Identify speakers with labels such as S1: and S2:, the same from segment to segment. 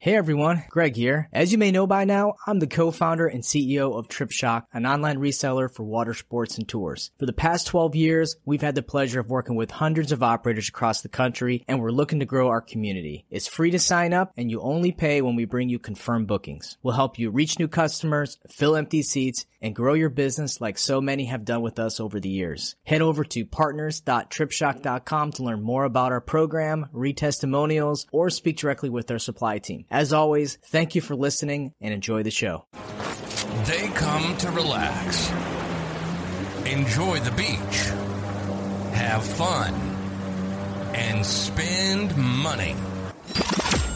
S1: Hey everyone, Greg here. As you may know by now, I'm the co-founder and CEO of TripShock, an online reseller for water sports and tours. For the past 12 years, we've had the pleasure of working with hundreds of operators across the country and we're looking to grow our community. It's free to sign up and you only pay when we bring you confirmed bookings. We'll help you reach new customers, fill empty seats, and grow your business like so many have done with us over the years. Head over to partners.tripshock.com to learn more about our program, read testimonials, or speak directly with our supply team. As always, thank you for listening and enjoy the show.
S2: They come to relax, enjoy the beach, have fun, and spend money.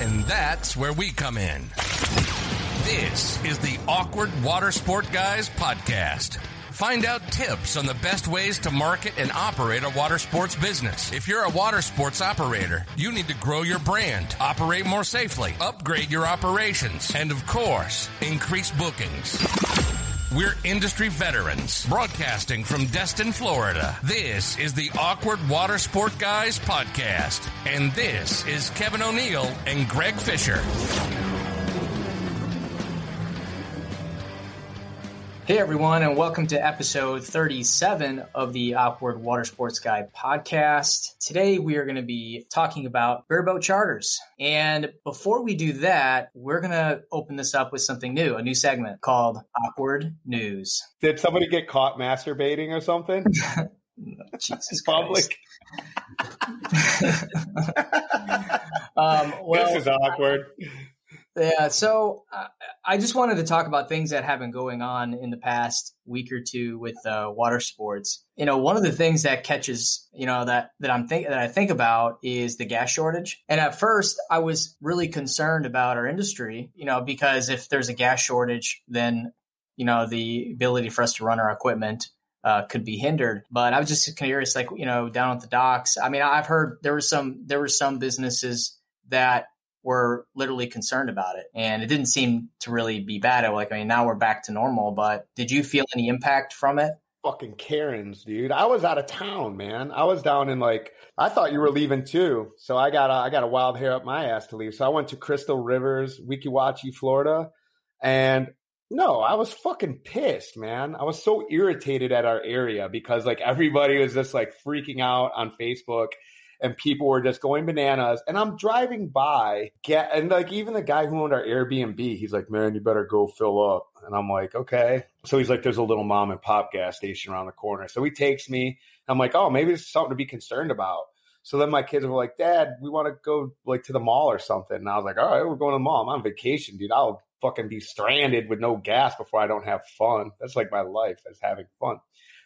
S2: And that's where we come in. This is the Awkward Water Sport Guys podcast. Find out tips on the best ways to market and operate a water sports business. If you're a water sports operator, you need to grow your brand, operate more safely, upgrade your operations, and of course, increase bookings. We're industry veterans broadcasting from Destin, Florida. This is the Awkward Water Sport Guys podcast. And this is Kevin O'Neill and Greg Fisher.
S1: Hey everyone, and welcome to episode 37 of the Awkward Water Sports Guys podcast. Today we are going to be talking about bareboat charters. And before we do that, we're going to open this up with something new, a new segment called Awkward News.
S3: Did somebody get caught masturbating or something?
S1: Jesus
S3: Public.
S1: um, well,
S3: this is awkward.
S1: Yeah, so uh, I just wanted to talk about things that have been going on in the past week or two with uh, water sports. You know, one of the things that catches, you know, that that I'm think that I think about is the gas shortage. And at first, I was really concerned about our industry, you know, because if there's a gas shortage, then you know the ability for us to run our equipment uh, could be hindered. But I was just curious, like you know, down at the docks. I mean, I've heard there were some there were some businesses that were literally concerned about it. And it didn't seem to really be bad. Like, I mean, now we're back to normal, but did you feel any impact from it?
S3: Fucking Karens, dude. I was out of town, man. I was down in like, I thought you were leaving too. So I got a, I got a wild hair up my ass to leave. So I went to Crystal Rivers, Weeki Wachee, Florida. And no, I was fucking pissed, man. I was so irritated at our area because like everybody was just like freaking out on Facebook and people were just going bananas. And I'm driving by, get and like even the guy who owned our Airbnb, he's like, "Man, you better go fill up." And I'm like, "Okay." So he's like, "There's a little mom and pop gas station around the corner." So he takes me. I'm like, "Oh, maybe it's something to be concerned about." So then my kids were like, "Dad, we want to go like to the mall or something." And I was like, "All right, we're going to the mall. I'm on vacation, dude. I'll fucking be stranded with no gas before I don't have fun. That's like my life as having fun."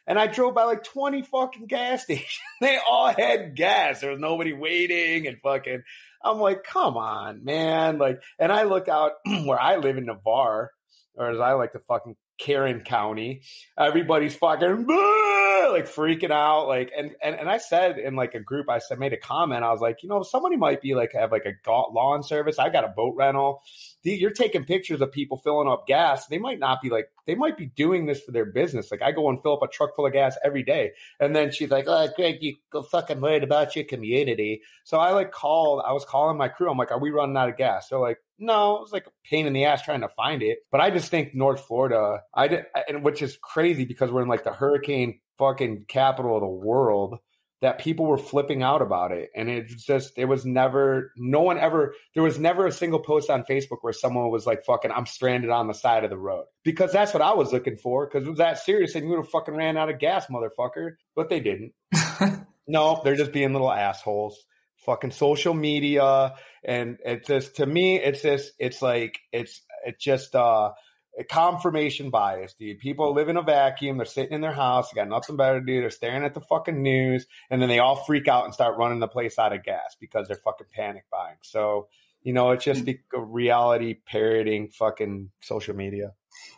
S3: And I drove by like 20 fucking gas stations. they all had gas. There was nobody waiting and fucking, I'm like, come on, man. Like, and I look out where I live in Navarre, or as I like to fucking Karen County. Everybody's fucking like freaking out. Like, and, and, and I said in like a group, I said, made a comment. I was like, you know, somebody might be like, have like a lawn service. I got a boat rental. You're taking pictures of people filling up gas. They might not be like, they might be doing this for their business. Like, I go and fill up a truck full of gas every day. And then she's like, oh, Greg, you go fucking worried about your community. So I like called, I was calling my crew. I'm like, are we running out of gas? They're like, no, it was like a pain in the ass trying to find it. But I just think North Florida, I did, and which is crazy because we're in like the hurricane fucking capital of the world that people were flipping out about it. And it just, it was never, no one ever, there was never a single post on Facebook where someone was like, fucking, I'm stranded on the side of the road. Because that's what I was looking for. Because it was that serious and you would have fucking ran out of gas, motherfucker. But they didn't. no, they're just being little assholes fucking social media and it's just to me it's just it's like it's it's just uh confirmation bias, dude. People live in a vacuum. They're sitting in their house. They got nothing better to do. They're staring at the fucking news, and then they all freak out and start running the place out of gas because they're fucking panic buying. So, you know, it's just mm. a reality parroting fucking social media.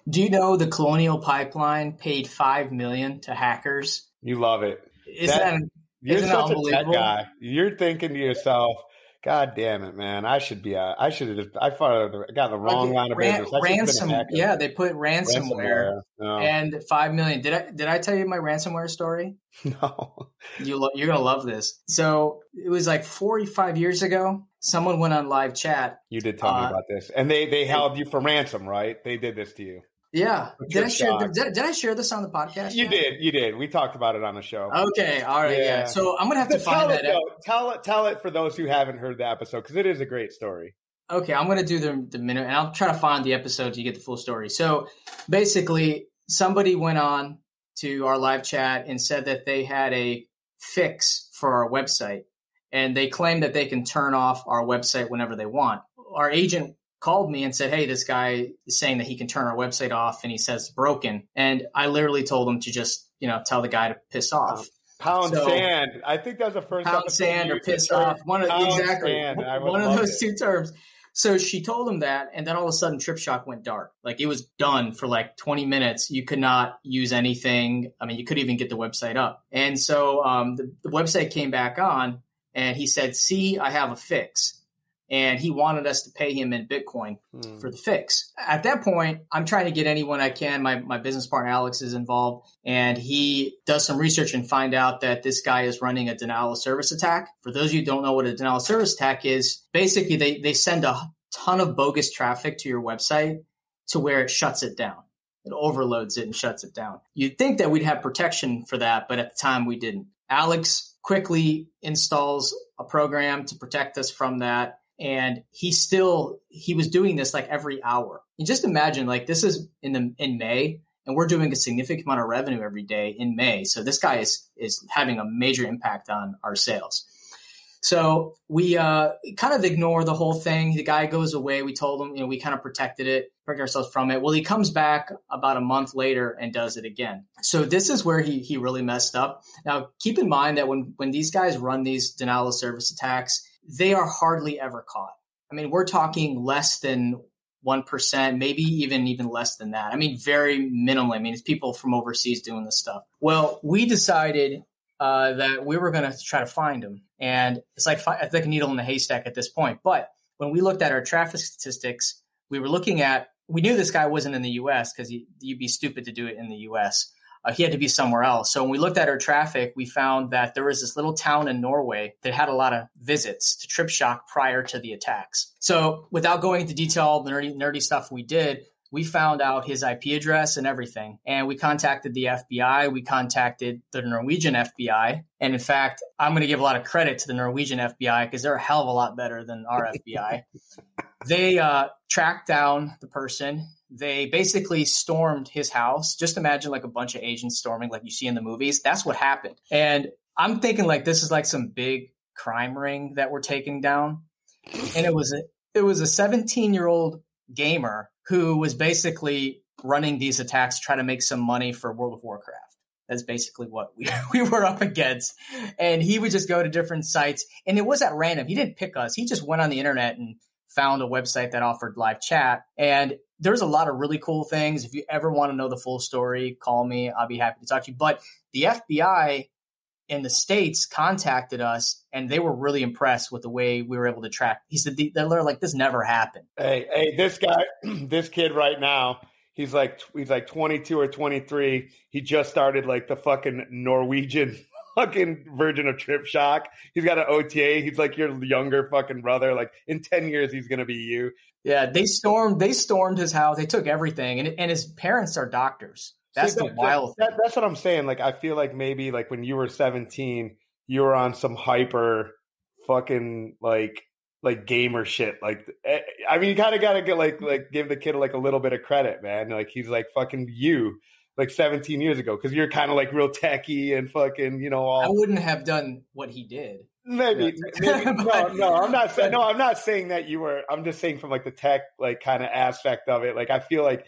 S1: Do you know the Colonial Pipeline paid five million to hackers?
S3: You love it.
S1: Isn't that, that
S3: you're such a tech guy. You're thinking to yourself, God damn it, man! I should be. A, I should have. I thought I got the wrong line of business.
S1: ransom. Yeah, they put ransomware, ransomware. No. and five million. Did I? Did I tell you my ransomware story?
S3: No.
S1: You lo- you're gonna love this. So it was like 45 years ago. someone went on live chat.
S3: You did tell uh, me about this, and they they held you for ransom, right? They did this to you.
S1: Yeah. Did I share? Did, did, I share this on the podcast?
S3: You yet? did. You did. We talked about it on the show.
S1: Okay. All right. Yeah. yeah. So I'm gonna have to find
S3: it,
S1: that.
S3: Though, tell it. Tell it for those who haven't heard the episode because it is a great story.
S1: Okay, I'm gonna do the the minute, and I'll try to find the episode to get the full story. So basically, somebody went on to our live chat and said that they had a fix for our website, and they claim that they can turn off our website whenever they want. Our agent called me and said, Hey, this guy is saying that he can turn our website off and he says it's broken. And I literally told him to just, you know, tell the guy to piss off.
S3: Pound so, sand. I think that's the first
S1: pound sand or piss off. One of exactly one of those it. two terms. So she told him that, and then all of a sudden, TripShock went dark. Like it was done for like 20 minutes. You could not use anything. I mean, you couldn't even get the website up. And so um, the, the website came back on, and he said, "See, I have a fix." And he wanted us to pay him in Bitcoin mm. for the fix. At that point, I'm trying to get anyone I can. My, my business partner Alex is involved, and he does some research and find out that this guy is running a denial of service attack. For those of you who don't know what a denial of service attack is, basically they, they send a ton of bogus traffic to your website to where it shuts it down. It overloads it and shuts it down. You'd think that we'd have protection for that, but at the time we didn't. Alex quickly installs a program to protect us from that and he still he was doing this like every hour. And just imagine like this is in the in May and we're doing a significant amount of revenue every day in May. So this guy is is having a major impact on our sales. So we uh, kind of ignore the whole thing. The guy goes away. We told him, you know, we kind of protected it, protect ourselves from it. Well, he comes back about a month later and does it again. So this is where he he really messed up. Now, keep in mind that when when these guys run these denial of service attacks, they are hardly ever caught. I mean, we're talking less than 1%, maybe even even less than that. I mean, very minimally. I mean, it's people from overseas doing this stuff. Well, we decided uh, that we were going to try to find them. And it's like, it's like a needle in a haystack at this point. But when we looked at our traffic statistics, we were looking at, we knew this guy wasn't in the US because you'd be stupid to do it in the US uh, he had to be somewhere else. So when we looked at our traffic, we found that there was this little town in Norway that had a lot of visits to TripShock prior to the attacks. So without going into detail, the nerdy, nerdy stuff we did, we found out his IP address and everything. And we contacted the FBI. We contacted the Norwegian FBI. And in fact, I'm going to give a lot of credit to the Norwegian FBI because they're a hell of a lot better than our FBI. They uh, tracked down the person they basically stormed his house. Just imagine like a bunch of agents storming like you see in the movies. That's what happened. And I'm thinking like this is like some big crime ring that we're taking down. And it was a it was a 17 year old gamer who was basically running these attacks to try to make some money for World of Warcraft. That's basically what we, we were up against. And he would just go to different sites and it was at random. He didn't pick us. He just went on the internet and found a website that offered live chat. And there's a lot of really cool things. If you ever want to know the full story, call me. I'll be happy to talk to you. But the FBI in the States contacted us and they were really impressed with the way we were able to track. He said, they're like, this never happened.
S3: Hey, hey, this guy, this kid right now, he's like, he's like 22 or 23. He just started like the fucking Norwegian fucking virgin of TripShock. He's got an OTA. He's like your younger fucking brother. Like in 10 years, he's going to be you.
S1: Yeah, they stormed. They stormed his house. They took everything, and and his parents are doctors. That's See, the wild.
S3: That, that's what I'm saying. Like, I feel like maybe like when you were 17, you were on some hyper fucking like like gamer shit. Like, eh, I mean, you kind of got to get like like give the kid like a little bit of credit, man. Like he's like fucking you like 17 years ago because you're kind of like real techy and fucking you know all.
S1: I wouldn't have done what he did.
S3: Maybe, maybe no, no. I'm not saying no. I'm not saying that you were. I'm just saying from like the tech like kind of aspect of it. Like I feel like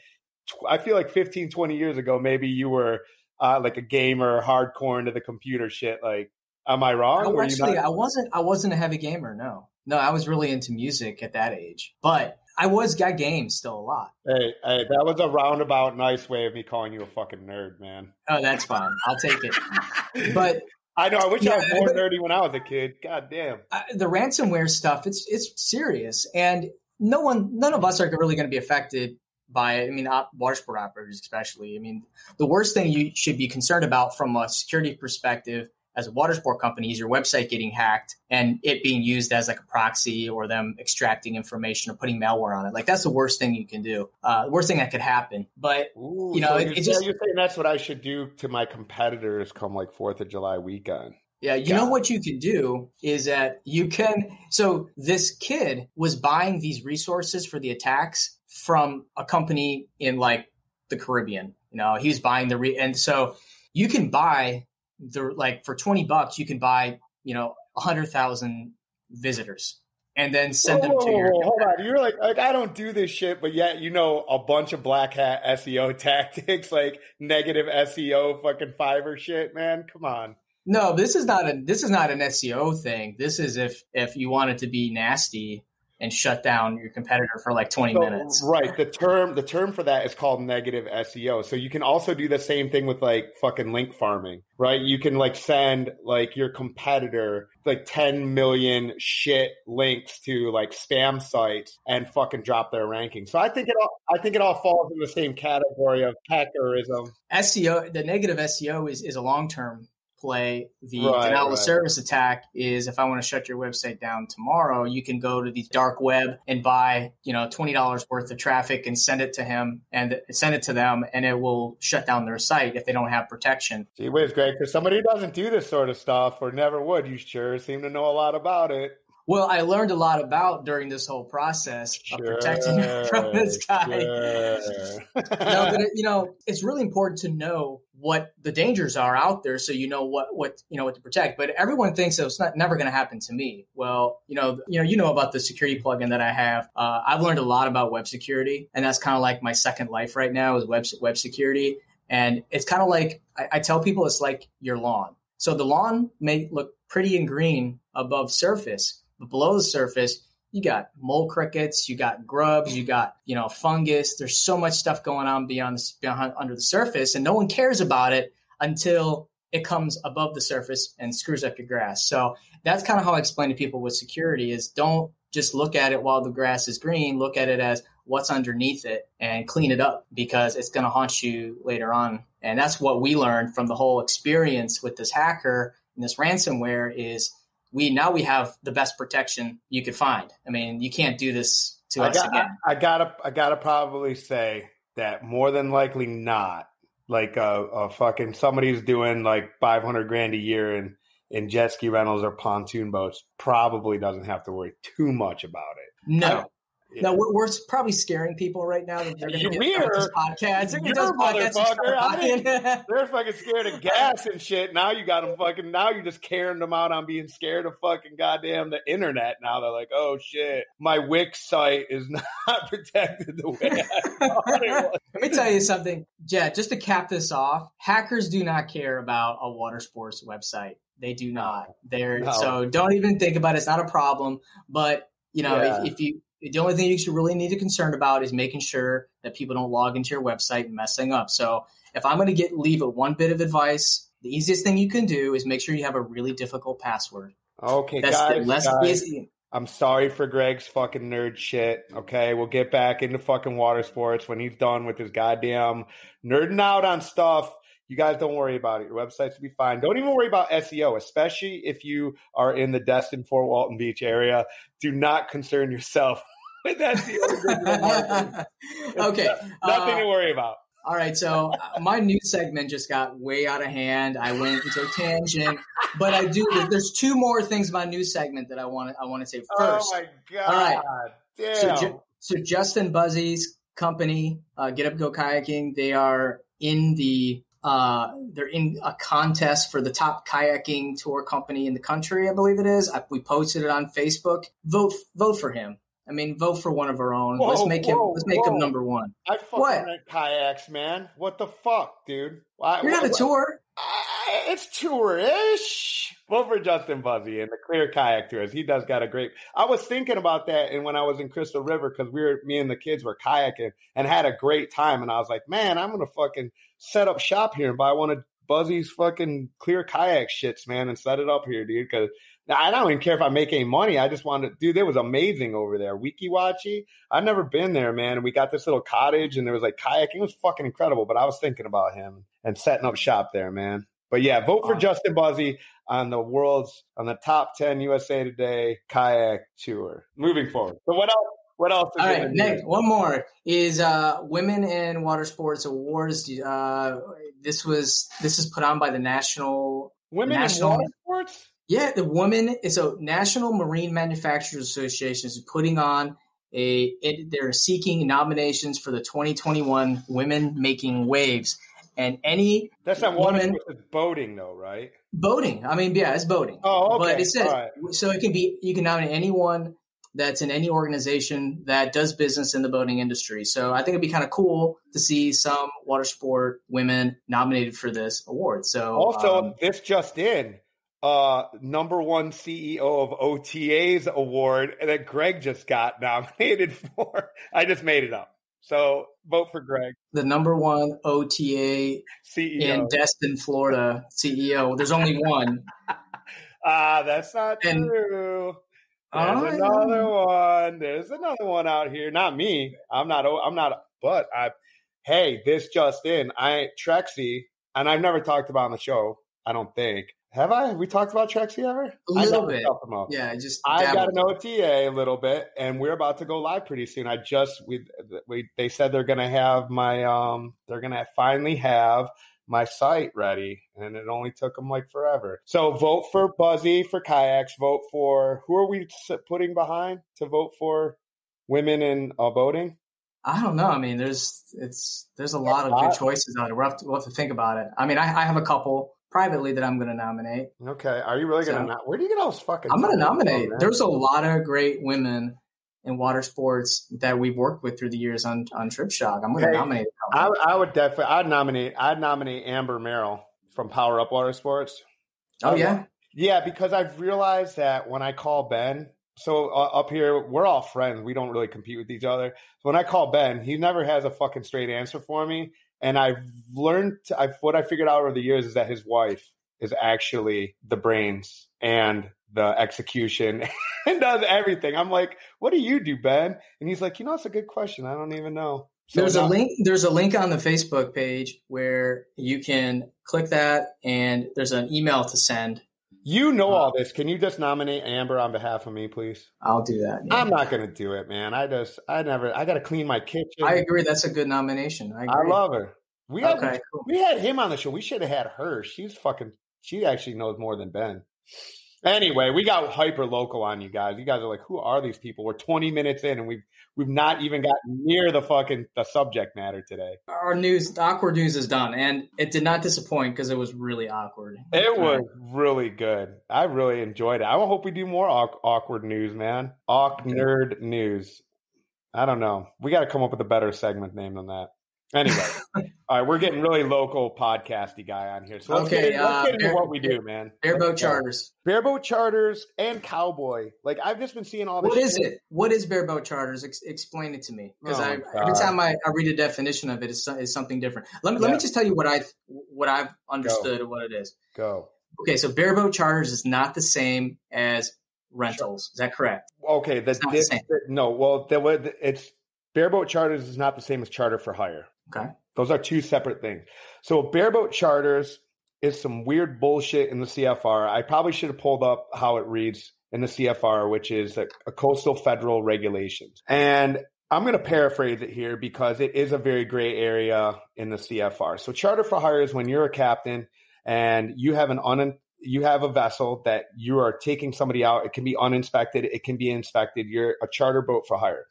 S3: I feel like 15, 20 years ago, maybe you were uh, like a gamer, hardcore into the computer shit. Like, am I wrong?
S1: No, actually, I wasn't. I wasn't a heavy gamer. No, no, I was really into music at that age. But I was got games still a lot.
S3: Hey, hey, that was a roundabout nice way of me calling you a fucking nerd, man.
S1: Oh, that's fine. I'll take it. But
S3: I know. I wish yeah, I was more nerdy when I was a kid. God damn.
S1: Uh, the ransomware stuff, it's it's serious, and no one, none of us are really going to be affected by it. I mean, water sport operators, especially. I mean, the worst thing you should be concerned about from a security perspective as a water sport company is your website getting hacked and it being used as like a proxy or them extracting information or putting malware on it. Like that's the worst thing you can do. Uh, worst thing that could happen. But Ooh, you know, so it,
S3: it
S1: just
S3: you're saying that's what I should do to my competitors come like Fourth of July weekend.
S1: Yeah, you know what you can do is that you can. So this kid was buying these resources for the attacks from a company in like the Caribbean. You know, he's buying the re, and so you can buy the like for twenty bucks, you can buy you know a hundred thousand visitors and then send whoa, them to your.
S3: Hold on, you're like like I don't do this shit, but yet you know a bunch of black hat SEO tactics, like negative SEO, fucking Fiverr shit, man. Come on.
S1: No, this is not a this is not an SEO thing. This is if if you want it to be nasty and shut down your competitor for like 20 so, minutes.
S3: Right. The term the term for that is called negative SEO. So you can also do the same thing with like fucking link farming, right? You can like send like your competitor like 10 million shit links to like spam sites and fucking drop their ranking. So I think it all I think it all falls in the same category of hackerism.
S1: SEO the negative SEO is is a long-term play. The right, denial right. of service attack is if I want to shut your website down tomorrow, you can go to the dark web and buy, you know, twenty dollars worth of traffic and send it to him and send it to them, and it will shut down their site if they don't have protection.
S3: Gee whiz, Greg, for somebody who doesn't do this sort of stuff or never would, you sure seem to know a lot about it.
S1: Well, I learned a lot about during this whole process of sure, protecting from this guy. Sure. it, you know, it's really important to know what the dangers are out there, so you know what what you know what to protect. But everyone thinks that it's not never going to happen to me. Well, you know, you know, you know about the security plugin that I have. Uh, I've learned a lot about web security, and that's kind of like my second life right now is web web security. And it's kind of like I, I tell people it's like your lawn. So the lawn may look pretty and green above surface, but below the surface, you got mole crickets, you got grubs, you got, you know, fungus. There's so much stuff going on beyond, beyond under the surface and no one cares about it until it comes above the surface and screws up your grass. So that's kind of how I explain to people with security is don't just look at it while the grass is green, look at it as what's underneath it and clean it up because it's going to haunt you later on. And that's what we learned from the whole experience with this hacker and this ransomware is we now we have the best protection you could find. I mean, you can't do this to
S3: I
S1: us
S3: got,
S1: again.
S3: I, I, gotta, I gotta probably say that more than likely not. Like a, uh, a fucking somebody's doing like five hundred grand a year in in jet ski rentals or pontoon boats probably doesn't have to worry too much about it.
S1: No, yeah. No, we're, we're, probably scaring people right now that they're going to get this podcast. They're
S3: motherfucker. they're fucking scared of gas and shit. Now you got them fucking. Now you're just carrying them out on being scared of fucking goddamn the internet. Now they're like, oh shit, my Wix site is not protected the way I thought it was.
S1: Let me tell you something, Jet. Just to cap this off, hackers do not care about a water sports website. They do not. They're no. so don't even think about it. It's not a problem. But you know, yeah. if, if you the only thing you should really need to concern about is making sure that people don't log into your website and messing up. So if I'm going to get leave a one bit of advice, the easiest thing you can do is make sure you have a really difficult password.
S3: Okay, That's guys, less guys, easy. I'm sorry for Greg's fucking nerd shit. Okay, we'll get back into fucking water sports when he's done with his goddamn nerding out on stuff. You guys don't worry about it. Your websites will be fine. Don't even worry about SEO, especially if you are in the Destin Fort Walton Beach area. Do not concern yourself with SEO.
S1: okay,
S3: nothing uh, to worry about.
S1: All right, so uh, my news segment just got way out of hand. I went into a tangent, but I do. There's two more things my news segment that I want. I want to say first.
S3: Oh my god! All right, damn.
S1: So, so Justin Buzzy's company, uh, Get Up Go Kayaking, they are in the uh, they're in a contest for the top kayaking tour company in the country, I believe it is. I, we posted it on Facebook. Vote, vote for him. I mean, vote for one of our own. Whoa, let's make him. let's make whoa. him number one.
S3: I fucking what? rent kayaks, man. What the fuck, dude?
S1: Why, You're not a tour.
S3: I, it's tour-ish. Vote for Justin Buzzy and the Clear Kayak Tours. He does got a great. I was thinking about that, and when I was in Crystal River, because we were, me and the kids were kayaking and had a great time, and I was like, man, I'm gonna fucking set up shop here and buy one of Buzzy's fucking clear kayak shits, man, and set it up here, dude. Because I don't even care if I make any money. I just wanted, dude, it was amazing over there. Weeki Wachee. I've never been there, man. And we got this little cottage and there was like kayaking. It was fucking incredible. But I was thinking about him and setting up shop there, man. But yeah, vote for Justin Buzzy on the world's on the top ten USA Today kayak tour. Moving forward. So what else? What else?
S1: All right, next one more is uh, Women in Water Sports Awards. Uh, this was this is put on by the National
S3: Women
S1: National,
S3: in Water Sports.
S1: Yeah, the woman is a National Marine Manufacturers Association is putting on a. It, they're seeking nominations for the 2021 Women Making Waves, and any
S3: that's not woman, boating, though, right?
S1: Boating. I mean, yeah, it's boating.
S3: Oh, okay.
S1: But it says
S3: right.
S1: so. It can be you can nominate anyone that's in any organization that does business in the boating industry. So I think it'd be kind of cool to see some water sport women nominated for this award. So
S3: also, um, this just in uh, number one CEO of OTA's award that Greg just got nominated for. I just made it up. So vote for Greg.
S1: The number one OTA
S3: CEO
S1: in Destin, Florida CEO. There's only one.
S3: Ah, uh, that's not and, true. There's another one. There's another one out here. Not me. I'm not. I'm not. But I. Hey, this just in. I Trexie, and I've never talked about on the show. I don't think. Have I? Have we talked about Trexie ever?
S1: A little bit. Yeah, I just
S3: I got an OTA a little bit, and we're about to go live pretty soon. I just we we they said they're gonna have my um they're gonna finally have my site ready, and it only took them like forever. So vote for Buzzy for kayaks. Vote for who are we putting behind to vote for women in uh, boating?
S1: I don't know. I mean, there's it's there's a lot of good choices out there. We'll have to, we'll have to think about it. I mean, I, I have a couple privately that I'm going to nominate.
S3: Okay, are you really going to? So, where do you get all those fucking?
S1: I'm going to nominate. There's a lot of great women in water sports that we've worked with through the years on on TripShock. I'm going to hey, nominate.
S3: I, I, would definitely. I'd nominate. I'd nominate Amber Merrill from Power Up Water Sports.
S1: Oh yeah,
S3: yeah. Because I've realized that when I call Ben, so uh, up here we're all friends. We don't really compete with each other. So when I call Ben, he never has a fucking straight answer for me. And I've learned, I've, what I figured out over the years is that his wife is actually the brains and the execution and does everything. I'm like, what do you do, Ben? And he's like, you know, it's a good question. I don't even know.
S1: So there's now- a link. There's a link on the Facebook page where you can click that, and there's an email to send.
S3: You know uh, all this. Can you just nominate Amber on behalf of me, please?
S1: I'll do that.
S3: Yeah. I'm not going to do it, man. I just, I never, I got to clean my kitchen.
S1: I agree. That's a good nomination. I, I
S3: love her. We had, okay, cool. we had him on the show. We should have had her. She's fucking. She actually knows more than Ben. Anyway, we got hyper local on you guys. You guys are like, who are these people? We're 20 minutes in and we've we've not even got near the fucking the subject matter today.
S1: Our news, awkward news is done, and it did not disappoint because it was really awkward.
S3: It was really good. I really enjoyed it. I hope we do more awkward news, man. Awk nerd news. I don't know. We got to come up with a better segment name than that. Anyway, all right, we're getting really local podcasty guy on here. So let's okay, get, let's uh, get into what we do, man.
S1: Bareboat charters,
S3: bareboat charters, and cowboy. Like I've just been seeing all this.
S1: What is it? What is bareboat charters? Ex- explain it to me, because oh, every time I, I, read a definition of it, it's, it's something different. Let me yeah. let me just tell you what I what I've understood
S3: Go.
S1: of what it is.
S3: Go.
S1: Okay, so bareboat charters is not the same as rentals. Sure. Is that correct?
S3: Okay, the, this, the no. Well, the, it's bareboat charters is not the same as charter for hire.
S1: Okay.
S3: Those are two separate things. So bareboat charters is some weird bullshit in the CFR. I probably should have pulled up how it reads in the CFR, which is a, a coastal federal regulations. And I'm going to paraphrase it here because it is a very gray area in the CFR. So charter for hire is when you're a captain and you have an un you have a vessel that you are taking somebody out. It can be uninspected. It can be inspected. You're a charter boat for hire.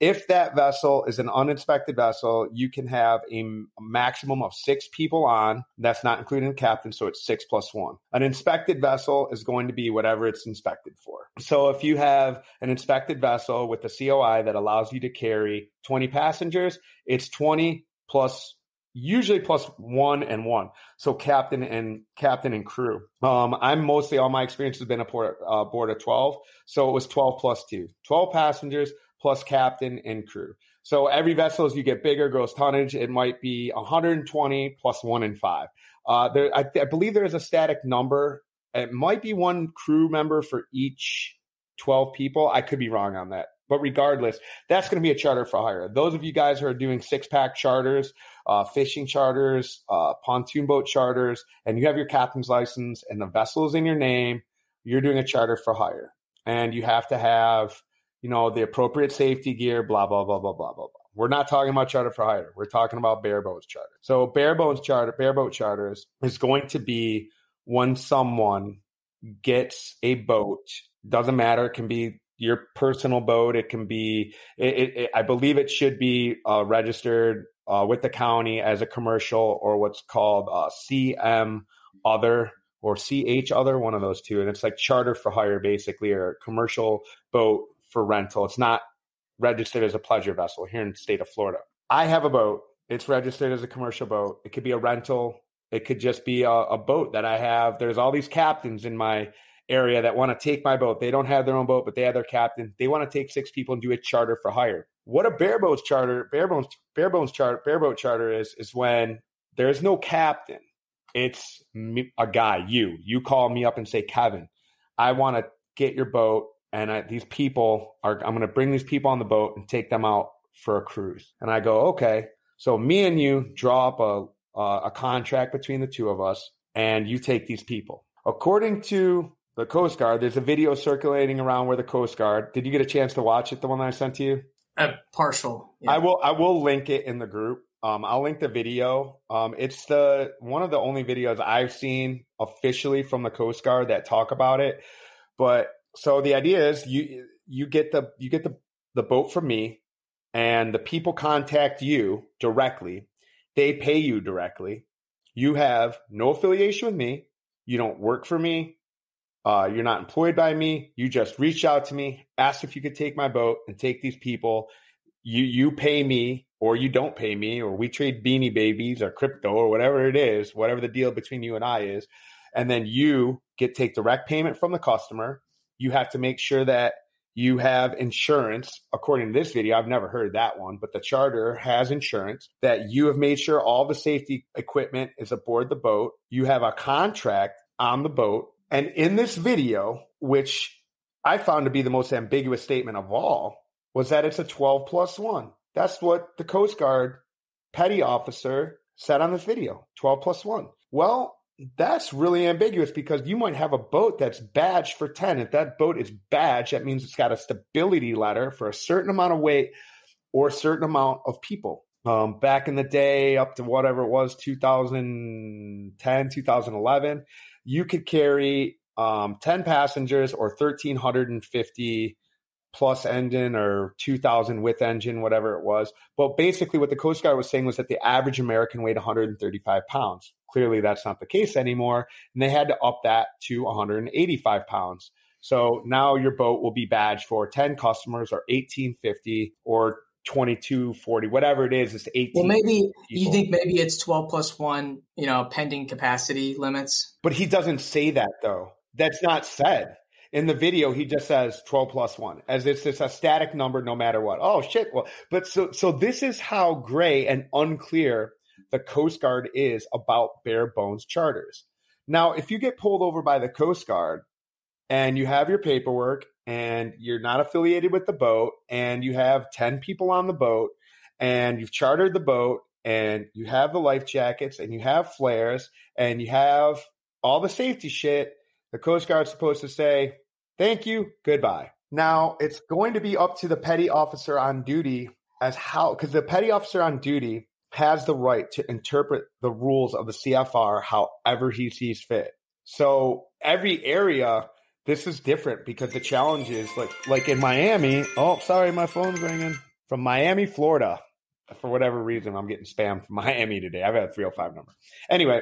S3: If that vessel is an uninspected vessel, you can have a maximum of six people on. That's not including the captain, so it's six plus one. An inspected vessel is going to be whatever it's inspected for. So if you have an inspected vessel with a COI that allows you to carry 20 passengers, it's 20 plus usually plus one and one. So captain and captain and crew. Um, I'm mostly all my experience has been aboard, uh, board of 12. So it was 12 plus two, 12 passengers plus captain and crew. So every vessel, as you get bigger, gross tonnage, it might be 120 plus one and five. Uh, there, I, I believe there is a static number. It might be one crew member for each 12 people. I could be wrong on that. But regardless, that's going to be a charter for hire. Those of you guys who are doing six pack charters, uh, fishing charters, uh, pontoon boat charters, and you have your captain's license and the vessel is in your name, you're doing a charter for hire. And you have to have, you know, the appropriate safety gear, blah, blah, blah, blah, blah, blah, blah. We're not talking about charter for hire. We're talking about bare bones charter. So bare bones charter, bare boat charters is going to be when someone gets a boat. Doesn't matter. It can be your personal boat. It can be. It, it, it, I believe it should be uh, registered uh, with the county as a commercial or what's called uh, CM other or CH other, one of those two. And it's like charter for hire, basically, or commercial boat for rental. It's not registered as a pleasure vessel here in the state of Florida. I have a boat. It's registered as a commercial boat. It could be a rental. It could just be a, a boat that I have. There's all these captains in my area that want to take my boat. They don't have their own boat, but they have their captain. They want to take six people and do a charter for hire. What a bare boats charter, bare bones, bare bones charter, bare boat charter is is when there's no captain. It's me, a guy, you. You call me up and say, Kevin, I want to get your boat, and I, these people are. I'm going to bring these people on the boat and take them out for a cruise. And I go, okay. So me and you draw up a uh, a contract between the two of us, and you take these people. According to the Coast Guard, there's a video circulating around where the Coast Guard. Did you get a chance to watch it? The one that I sent to you.
S1: A partial.
S3: Yeah. I will. I will link it in the group. Um, I'll link the video. Um, it's the one of the only videos I've seen officially from the Coast Guard that talk about it. But so the idea is you you get the you get the the boat from me, and the people contact you directly. They pay you directly. You have no affiliation with me. You don't work for me. Uh, you're not employed by me. You just reached out to me, asked if you could take my boat and take these people. You you pay me or you don't pay me, or we trade beanie babies or crypto or whatever it is, whatever the deal between you and I is. And then you get take direct payment from the customer. You have to make sure that you have insurance. According to this video, I've never heard that one, but the charter has insurance that you have made sure all the safety equipment is aboard the boat. You have a contract on the boat and in this video, which I found to be the most ambiguous statement of all, was that it's a 12 plus one. That's what the Coast Guard petty officer said on this video 12 plus one. Well, that's really ambiguous because you might have a boat that's badged for 10. If that boat is badged, that means it's got a stability letter for a certain amount of weight or a certain amount of people. Um, back in the day, up to whatever it was, 2010, 2011, you could carry um, 10 passengers or 1,350 plus engine or 2,000 with engine, whatever it was. But basically, what the Coast Guard was saying was that the average American weighed 135 pounds. Clearly, that's not the case anymore. And they had to up that to 185 pounds. So now your boat will be badged for 10 customers or 1850 or 2240 whatever it is, it's 18.
S1: Well, maybe people. you think maybe it's 12 plus one, you know, pending capacity limits.
S3: But he doesn't say that though. That's not said. In the video, he just says 12 plus one, as if it's a static number no matter what. Oh shit. Well, but so so this is how gray and unclear the Coast Guard is about bare bones charters. Now, if you get pulled over by the Coast Guard and you have your paperwork and you're not affiliated with the boat and you have 10 people on the boat and you've chartered the boat and you have the life jackets and you have flares and you have all the safety shit, the Coast Guard's supposed to say, thank you, goodbye. Now, it's going to be up to the petty officer on duty as how, because the petty officer on duty has the right to interpret the rules of the CFR however he sees fit. So every area this is different because the challenge is like like in Miami. Oh, sorry, my phone's ringing from Miami, Florida. For whatever reason, I'm getting spam from Miami today. I've had a 305 number. Anyway,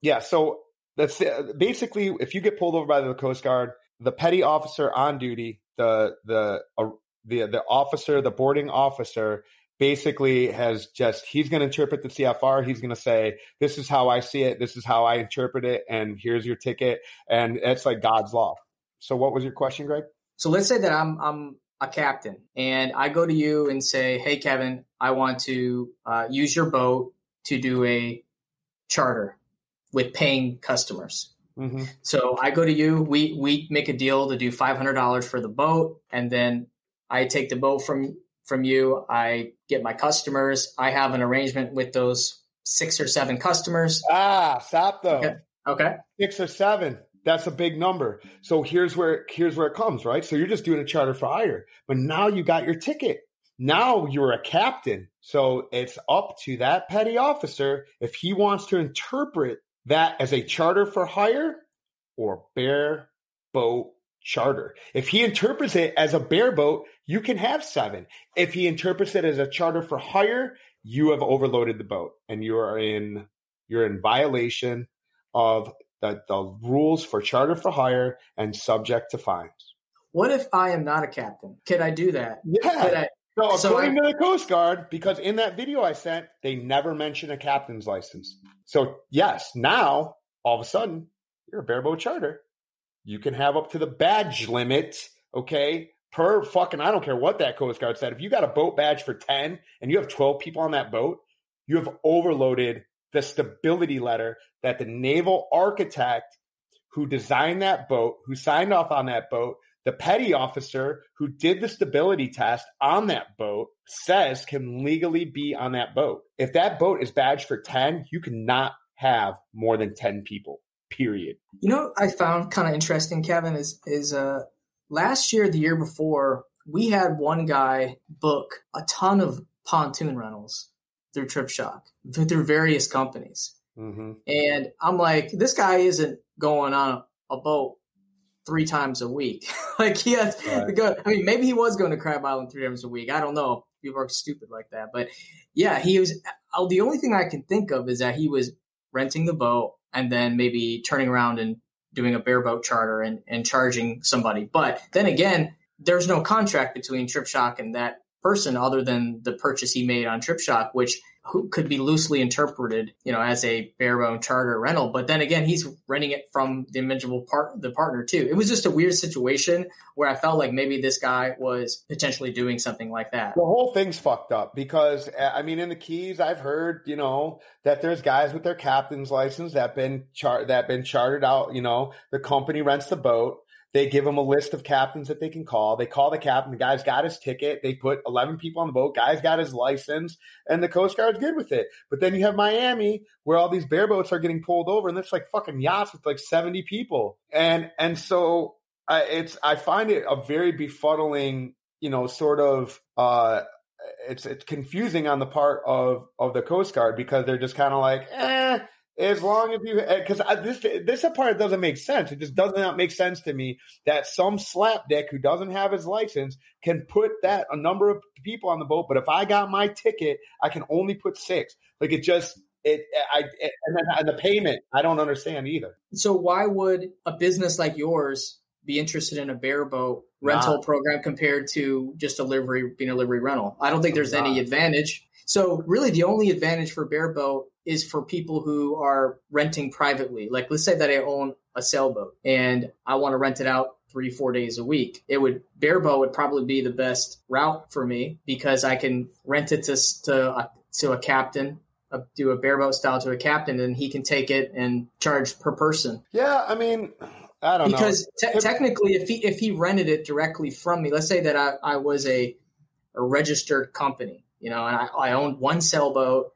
S3: yeah. So that's basically if you get pulled over by the Coast Guard, the petty officer on duty, the the uh, the the officer, the boarding officer, basically has just he's going to interpret the CFR. He's going to say, "This is how I see it. This is how I interpret it, and here's your ticket." And it's like God's law. So what was your question, Greg?
S1: So let's say that I'm I'm a captain and I go to you and say, "Hey, Kevin, I want to uh, use your boat to do a charter with paying customers." Mm-hmm. So I go to you. We we make a deal to do five hundred dollars for the boat, and then I take the boat from from you. I get my customers. I have an arrangement with those six or seven customers.
S3: Ah, stop though.
S1: Okay. okay.
S3: Six or seven. That's a big number. So here's where here's where it comes, right? So you're just doing a charter for hire, but now you got your ticket. Now you're a captain. So it's up to that petty officer if he wants to interpret that as a charter for hire or bare boat charter. If he interprets it as a bare boat, you can have seven. If he interprets it as a charter for hire, you have overloaded the boat and you are in you're in violation of the, the rules for charter for hire and subject to fines.
S1: What if I am not a captain? Could I do that?
S3: Yeah. I, so, so according I, to the Coast Guard, because in that video I sent, they never mention a captain's license. So yes, now all of a sudden you're a bareboat charter. You can have up to the badge limit, okay, per fucking I don't care what that Coast Guard said. If you got a boat badge for 10 and you have 12 people on that boat, you have overloaded the stability letter that the naval architect who designed that boat, who signed off on that boat, the petty officer who did the stability test on that boat says can legally be on that boat. If that boat is badged for 10, you cannot have more than 10 people. Period.
S1: You know I found kind of interesting, Kevin, is is uh last year, the year before, we had one guy book a ton of pontoon rentals through TripShock through various companies. Mm-hmm. And I'm like, this guy isn't going on a boat three times a week. like he has right. to go. I mean, maybe he was going to Crab Island three times a week. I don't know. People are stupid like that, but yeah, he was. Uh, the only thing I can think of is that he was renting the boat and then maybe turning around and doing a bareboat charter and, and charging somebody. But then again, there's no contract between TripShock and that person other than the purchase he made on TripShock, which could be loosely interpreted, you know, as a barebone charter rental. But then again, he's renting it from the individual part, the partner too. It was just a weird situation where I felt like maybe this guy was potentially doing something like that.
S3: The whole thing's fucked up because uh, I mean, in the Keys, I've heard, you know, that there's guys with their captain's license that been char- that been chartered out. You know, the company rents the boat they give them a list of captains that they can call. They call the captain. The guy's got his ticket. They put 11 people on the boat. Guy's got his license, and the Coast Guard's good with it. But then you have Miami, where all these bareboats are getting pulled over, and it's like fucking yachts with like 70 people. And and so I, it's I find it a very befuddling, you know, sort of. uh it's it's confusing on the part of of the Coast Guard because they're just kind of like, eh, as long as you because eh, this this part doesn't make sense. It just does not make sense to me that some slapdick who doesn't have his license can put that a number of people on the boat. But if I got my ticket, I can only put six. Like it just it I it, and then and the payment I don't understand either.
S1: So why would a business like yours be interested in a bareboat rental program compared to just a livery being a livery rental? I don't think there's any advantage. So really, the only advantage for bareboat is for people who are renting privately. Like, let's say that I own a sailboat and I want to rent it out three, four days a week. It would bareboat would probably be the best route for me because I can rent it to to a, to a captain. Uh, do a bareboat style to a captain, and he can take it and charge per person.
S3: Yeah, I mean, I don't
S1: because know. Because te- technically, if he if he rented it directly from me, let's say that I, I was a a registered company, you know, and I, I owned one sailboat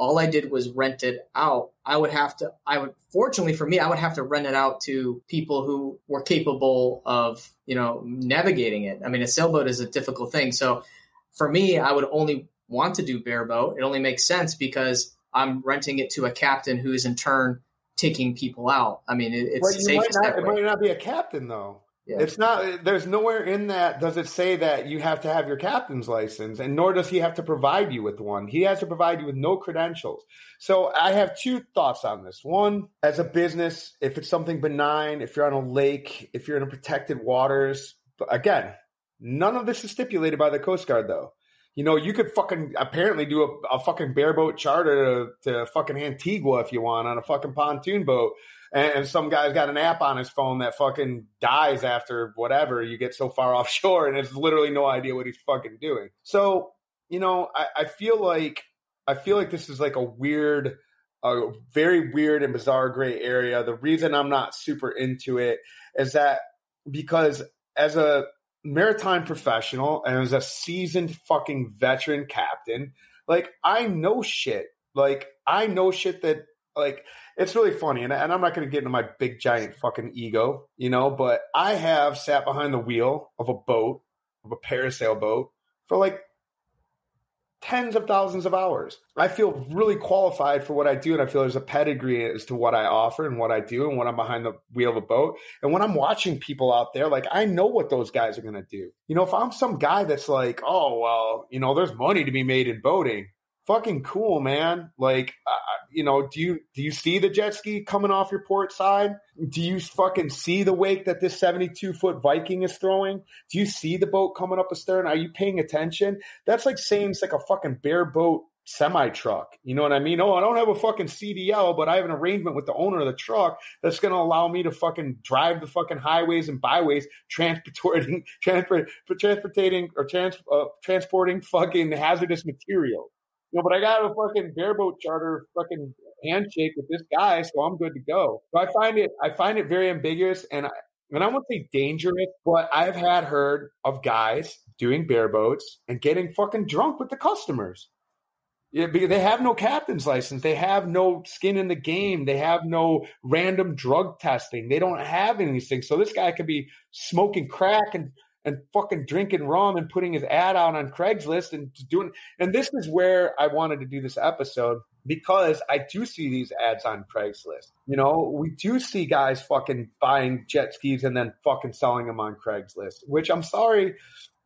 S1: all I did was rent it out. I would have to, I would, fortunately for me, I would have to rent it out to people who were capable of, you know, navigating it. I mean, a sailboat is a difficult thing. So for me, I would only want to do bareboat. It only makes sense because I'm renting it to a captain who is in turn taking people out. I mean, it, it's well, safe.
S3: Might not, it might not be a captain though. Yeah. It's not. There's nowhere in that does it say that you have to have your captain's license, and nor does he have to provide you with one. He has to provide you with no credentials. So I have two thoughts on this. One, as a business, if it's something benign, if you're on a lake, if you're in a protected waters, again, none of this is stipulated by the Coast Guard, though. You know, you could fucking apparently do a, a fucking bareboat charter to, to fucking Antigua if you want on a fucking pontoon boat and, some guy's got an app on his phone that fucking dies after whatever you get so far offshore and has literally no idea what he's fucking doing. So, you know, I, I feel like I feel like this is like a weird, a very weird and bizarre gray area. The reason I'm not super into it is that because as a maritime professional and as a seasoned fucking veteran captain, like I know shit. Like I know shit that like it's really funny and, and i'm not going to get into my big giant fucking ego you know but i have sat behind the wheel of a boat of a parasail boat for like tens of thousands of hours. I feel really qualified for what I do, and I feel there's a pedigree as to what I offer and what I do and when I'm behind the wheel of a boat. And when I'm watching people out there, like I know what those guys are going to do. You know, if I'm some guy that's like, oh well, you know, there's money to be made in boating fucking cool, man. Like, uh, you know, do you do you see the jet ski coming off your port side? Do you fucking see the wake that this seventy-two foot Viking is throwing? Do you see the boat coming up astern? Are you paying attention? That's like saying it's like a fucking bareboat semi truck. You know what I mean? Oh, I don't have a fucking CDL, but I have an arrangement with the owner of the truck that's going to allow me to fucking drive the fucking highways and byways, transporting, transport, transporting or trans, uh, transporting fucking hazardous material. You know, but I got a fucking bareboat charter fucking handshake with this guy, so I'm good to go. So I find it I find it very ambiguous and I and I won't say dangerous, but I've had heard of guys doing bareboats and getting fucking drunk with the customers. Yeah, because they have no captain's license. They have no skin in the game. They have no random drug testing. They don't have any of these things. So this guy could be smoking crack and and fucking drinking rum and putting his ad out on Craigslist and doing. And this is where I wanted to do this episode because I do see these ads on Craigslist. You know, we do see guys fucking buying jet skis and then fucking selling them on Craigslist, which I'm sorry.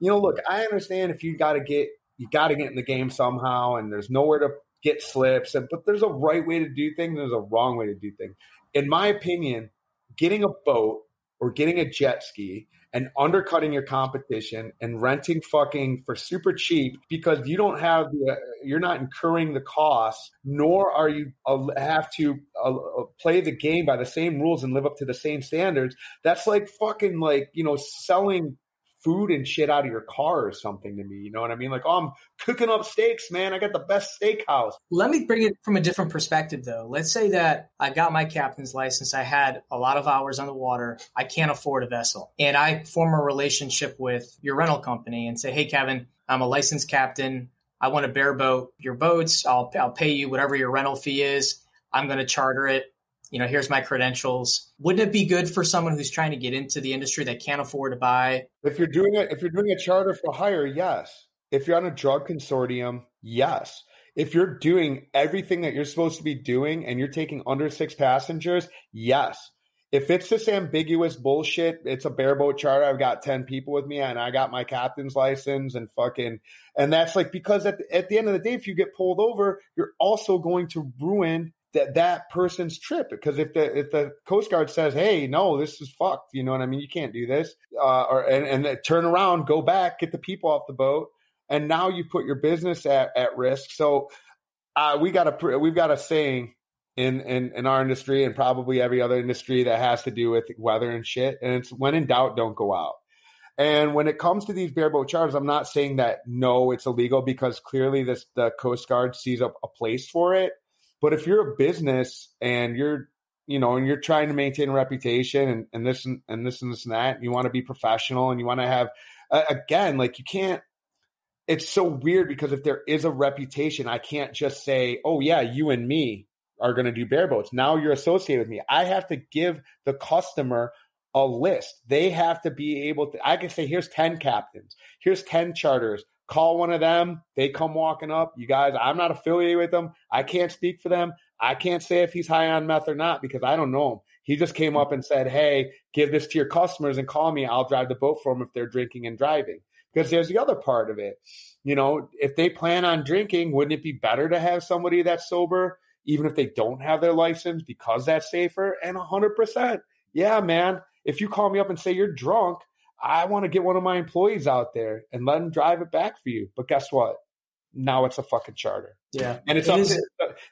S3: You know, look, I understand if you got to get, you got to get in the game somehow and there's nowhere to get slips. And, but there's a right way to do things. There's a wrong way to do things. In my opinion, getting a boat or getting a jet ski and undercutting your competition and renting fucking for super cheap because you don't have the you're not incurring the costs nor are you have to uh, uh, play the game by the same rules and live up to the same standards. That's like fucking like you know selling food and shit out of your car or something to me. You know what I mean? Like, oh, I'm cooking up steaks, man. I got the best steakhouse.
S1: Let me bring it from a different perspective, though. Let's say that I got my captain's license. I had a lot of hours on the water. I can't afford a vessel. And I form a relationship with your rental company and say, hey, Kevin, I'm a licensed captain. I want to bareboat your boats. I'll, I'll pay you whatever your rental fee is. I'm going to charter it you know, here's my credentials. Wouldn't it be good for someone who's trying to get into the industry that can't afford to buy?
S3: If you're doing it, if you're doing a charter for hire, yes. If you're on a drug consortium, yes. If you're doing everything that you're supposed to be doing and you're taking under six passengers, yes. If it's this ambiguous bullshit, it's a bareboat charter. I've got 10 people with me and I got my captain's license and fucking, and that's like because at the, at the end of the day, if you get pulled over, you're also going to ruin that that person's trip because if the if the coast guard says hey no this is fucked you know what i mean? You can't do this uh, or and, and turn around go back get the people off the boat and now you put your business at, at risk. So uh, we got a we've got a saying in, in in our industry and probably every other industry that has to do with weather and shit and it's when in doubt don't go out. And when it comes to these bareboat charters, I'm not saying that no, it's illegal because clearly this the Coast Guard sees a, a place for it. But if you're a business and you're, you know, and you're trying to maintain a reputation and, and this and, and this and this and that, you want to be professional and you want to have, uh, again, like you can't, it's so weird because if there is a reputation, I can't just say, oh, yeah, you and me are going to do bareboats. Now you're associated with me. I have to give the customer a list. They have to be able to, I can say, here's 10 captains, here's 10 charters, call one of them. They come walking up. You guys, I'm not affiliated with them. I can't speak for them. I can't say if he's high on meth or not because I don't know him. He just came up and said, Hey, give this to your customers and call me. I'll drive the boat for them if they're drinking and driving. Because there's the other part of it. You know, if they plan on drinking, wouldn't it be better to have somebody that's sober, even if they don't have their license, because that's safer? And 100%. Yeah, man. If you call me up and say you're drunk, I want to get one of my employees out there and let them drive it back for you. But guess what? Now it's a fucking charter.
S1: Yeah.
S3: And it's, it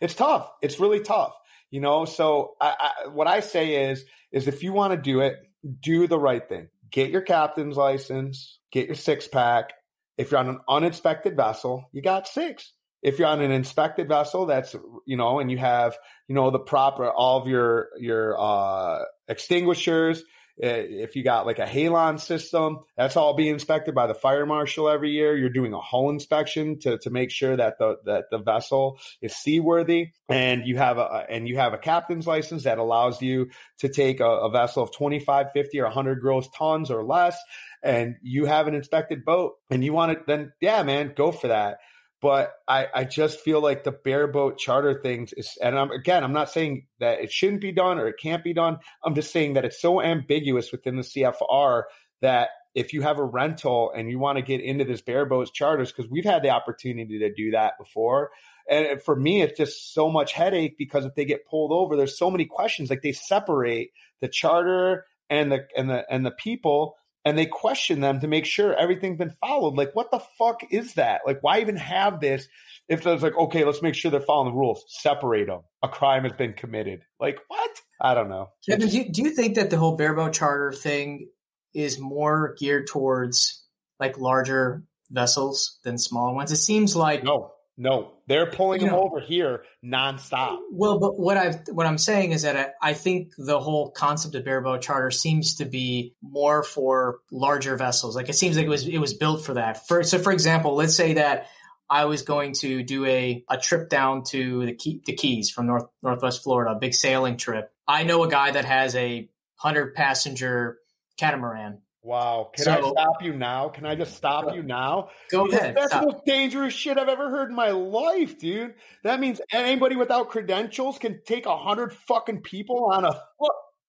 S3: it's tough. It's really tough, you know? So I, I, what I say is, is if you want to do it, do the right thing. Get your captain's license, get your six pack. If you're on an uninspected vessel, you got six. If you're on an inspected vessel, that's, you know, and you have, you know, the proper, all of your, your, uh, extinguishers, Uh, if you got like a halon system that's all being inspected by the fire marshal every year. You're doing a hull inspection to, to make sure that the that the vessel is seaworthy. And you have a and you have a captain's license that allows you to take a, a vessel of 25 50 or 100 gross tons or less. And you have an inspected boat and you want it then yeah man go for that but I, I just feel like the bareboat charter things is, and I'm again, I'm not saying that it shouldn't be done or it can't be done. I'm just saying that it's so ambiguous within the CFR that if you have a rental and you want to get into this bareboats charters, because we've had the opportunity to do that before. And for me, it's just so much headache because if they get pulled over, there's so many questions. Like they separate the charter and the and the and the people and they question them to make sure everything's been followed. Like, what the fuck is that? Like, why even have this if there's like, okay, let's make sure they're following the rules, separate them. A crime has been committed. Like, what? I don't know.
S1: Kevin, do you, do you think that the whole bareboat charter thing is more geared towards like larger vessels than smaller ones? It seems like
S3: no. No, they're pulling them know, over here nonstop.
S1: Well, but what I what I'm saying is that I, I think the whole concept of bareboat charter seems to be more for larger vessels. Like it seems like it was it was built for that. For so, for example, let's say that I was going to do a, a trip down to the key, the Keys from North Northwest Florida, a big sailing trip. I know a guy that has a hundred passenger catamaran
S3: Wow. Can so, I stop you now? Can I just stop you now?
S1: Go because ahead.
S3: That's stop. the most dangerous shit I've ever heard in my life, dude. That means anybody without credentials can take a hundred fucking people on a.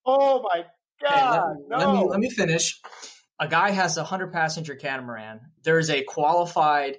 S3: Oh my god!
S1: let, no. let me let me finish. A guy has a hundred passenger catamaran. There's a qualified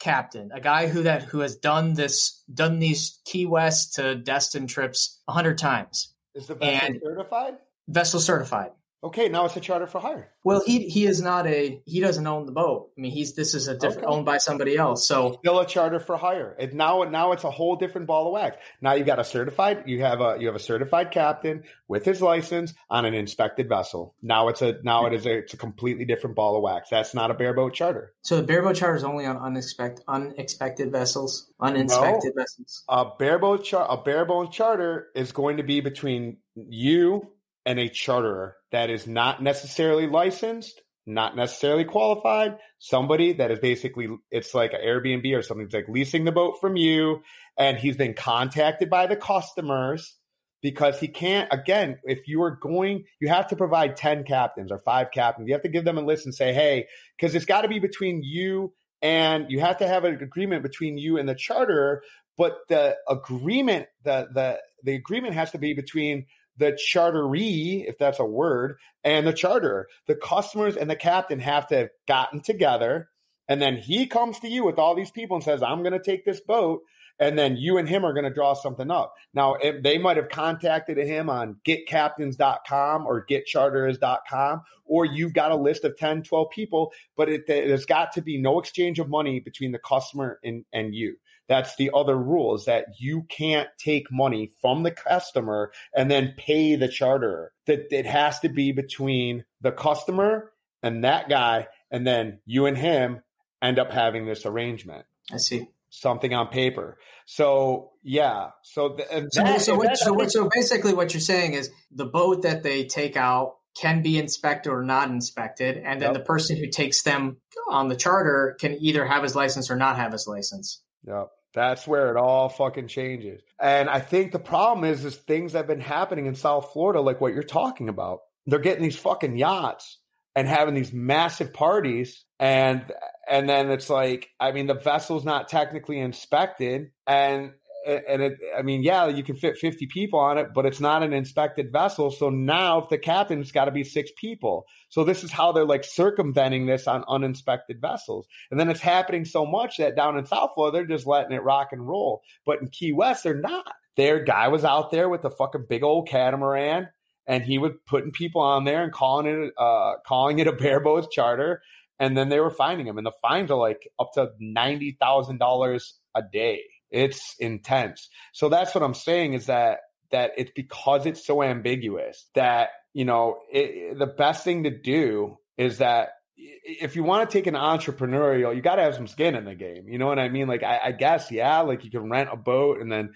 S1: captain, a guy who that who has done this, done these Key West to Destin trips a hundred times.
S3: Is the vessel and certified?
S1: Vessel certified.
S3: Okay, now it's a charter for hire.
S1: Well, he he is not a he doesn't own the boat. I mean, he's this is a different okay. owned by somebody else. So
S3: still a charter for hire. And now now it's a whole different ball of wax. Now you've got a certified you have a you have a certified captain with his license on an inspected vessel. Now it's a now it is a it's a completely different ball of wax. That's not a bareboat charter.
S1: So the bareboat charter is only on unexpected unexpected vessels, uninspected no, vessels.
S3: A bareboat char a bareboat charter is going to be between you and a charterer that is not necessarily licensed, not necessarily qualified, somebody that is basically it's like an Airbnb or something. It's like leasing the boat from you, and he's been contacted by the customers because he can't again if you are going you have to provide 10 captains or 5 captains you have to give them a list and say hey because it's got to be between you and you have to have an agreement between you and the charter but the agreement the the the agreement has to be between the charteree, if that's a word, and the charter. The customers and the captain have to have gotten together. And then he comes to you with all these people and says, I'm going to take this boat. And then you and him are going to draw something up. Now, they might have contacted him on getcaptains.com or getcharters.com, or you've got a list of 10, 12 people, but it, there's got to be no exchange of money between the customer and, and you. That's the other rule is that you can't take money from the customer and then pay the charterer. That it has to be between the customer and that guy, and then you and him end up having this arrangement.
S1: I see
S3: something on paper. So yeah, so
S1: th- so, that, so, what, so, so basically what you're saying is the boat that they take out can be inspected or not inspected, and then yep. the person who takes them on the charter can either have his license or not have his license.
S3: Yep. That's where it all fucking changes. And I think the problem is, is things have been happening in South Florida, like what you're talking about. They're getting these fucking yachts and having these massive parties and and then it's like i mean the vessel's not technically inspected and and it, I mean, yeah, you can fit 50 people on it, but it's not an inspected vessel. So now if the captain's got to be six people. So this is how they're like circumventing this on uninspected vessels. And then it's happening so much that down in South Florida, they're just letting it rock and roll. But in Key West, they're not. Their guy was out there with a fucking big old catamaran and he was putting people on there and calling it, uh, calling it a bareboat charter. And then they were finding him and the fines are like up to $90,000 a day. It's intense. So that's what I'm saying is that that it's because it's so ambiguous that you know it, the best thing to do is that if you want to take an entrepreneurial, you got to have some skin in the game. You know what I mean? Like, I, I, guess, yeah, like you can rent a boat and then,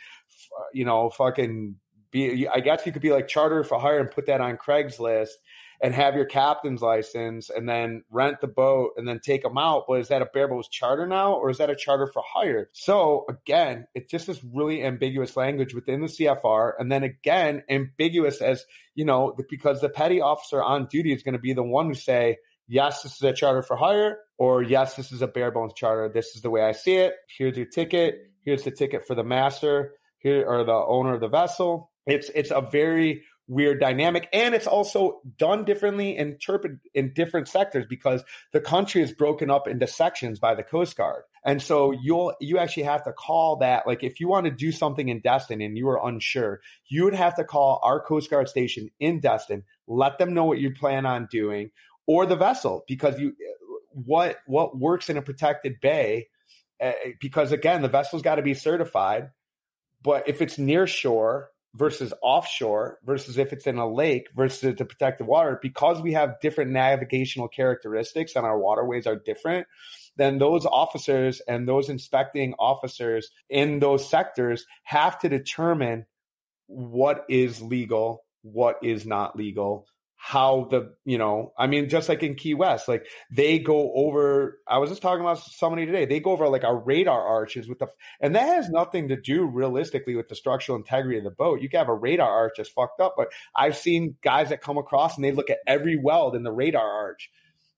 S3: you know, fucking be, I guess you could be like charter for hire and put that on Craigslist and have your captain's license and then rent the boat and then take them out. But is that a bareboat charter now or is that a charter for hire? So again, it's just this really ambiguous language within the CFR. And then again, ambiguous as, you know, because the petty officer on duty is going to be the one who say, yes, this is a charter for hire, or yes, this is a bare bones charter. This is the way I see it. Here's your ticket. Here's the ticket for the master here or the owner of the vessel. It's it's a very weird dynamic and it's also done differently interpreted in different sectors because the country is broken up into sections by the coast guard. And so you'll you actually have to call that like if you want to do something in destin and you are unsure you would have to call our coast guard station in destin let them know what you plan on doing or the vessel because you what what works in a protected bay uh, because again the vessel's got to be certified but if it's near shore versus offshore versus if it's in a lake versus the protected water, because we have different navigational characteristics and our waterways are different, then those officers and those inspecting officers in those sectors have to determine what is legal, what is not legal, how the you know i mean just like in key west like they go over i was just talking about somebody today they go over like our radar arches with the and that has nothing to do realistically with the structural integrity of the boat. You can have a radar arch that's fucked up but i've seen guys that come across and they look at every weld in the radar arch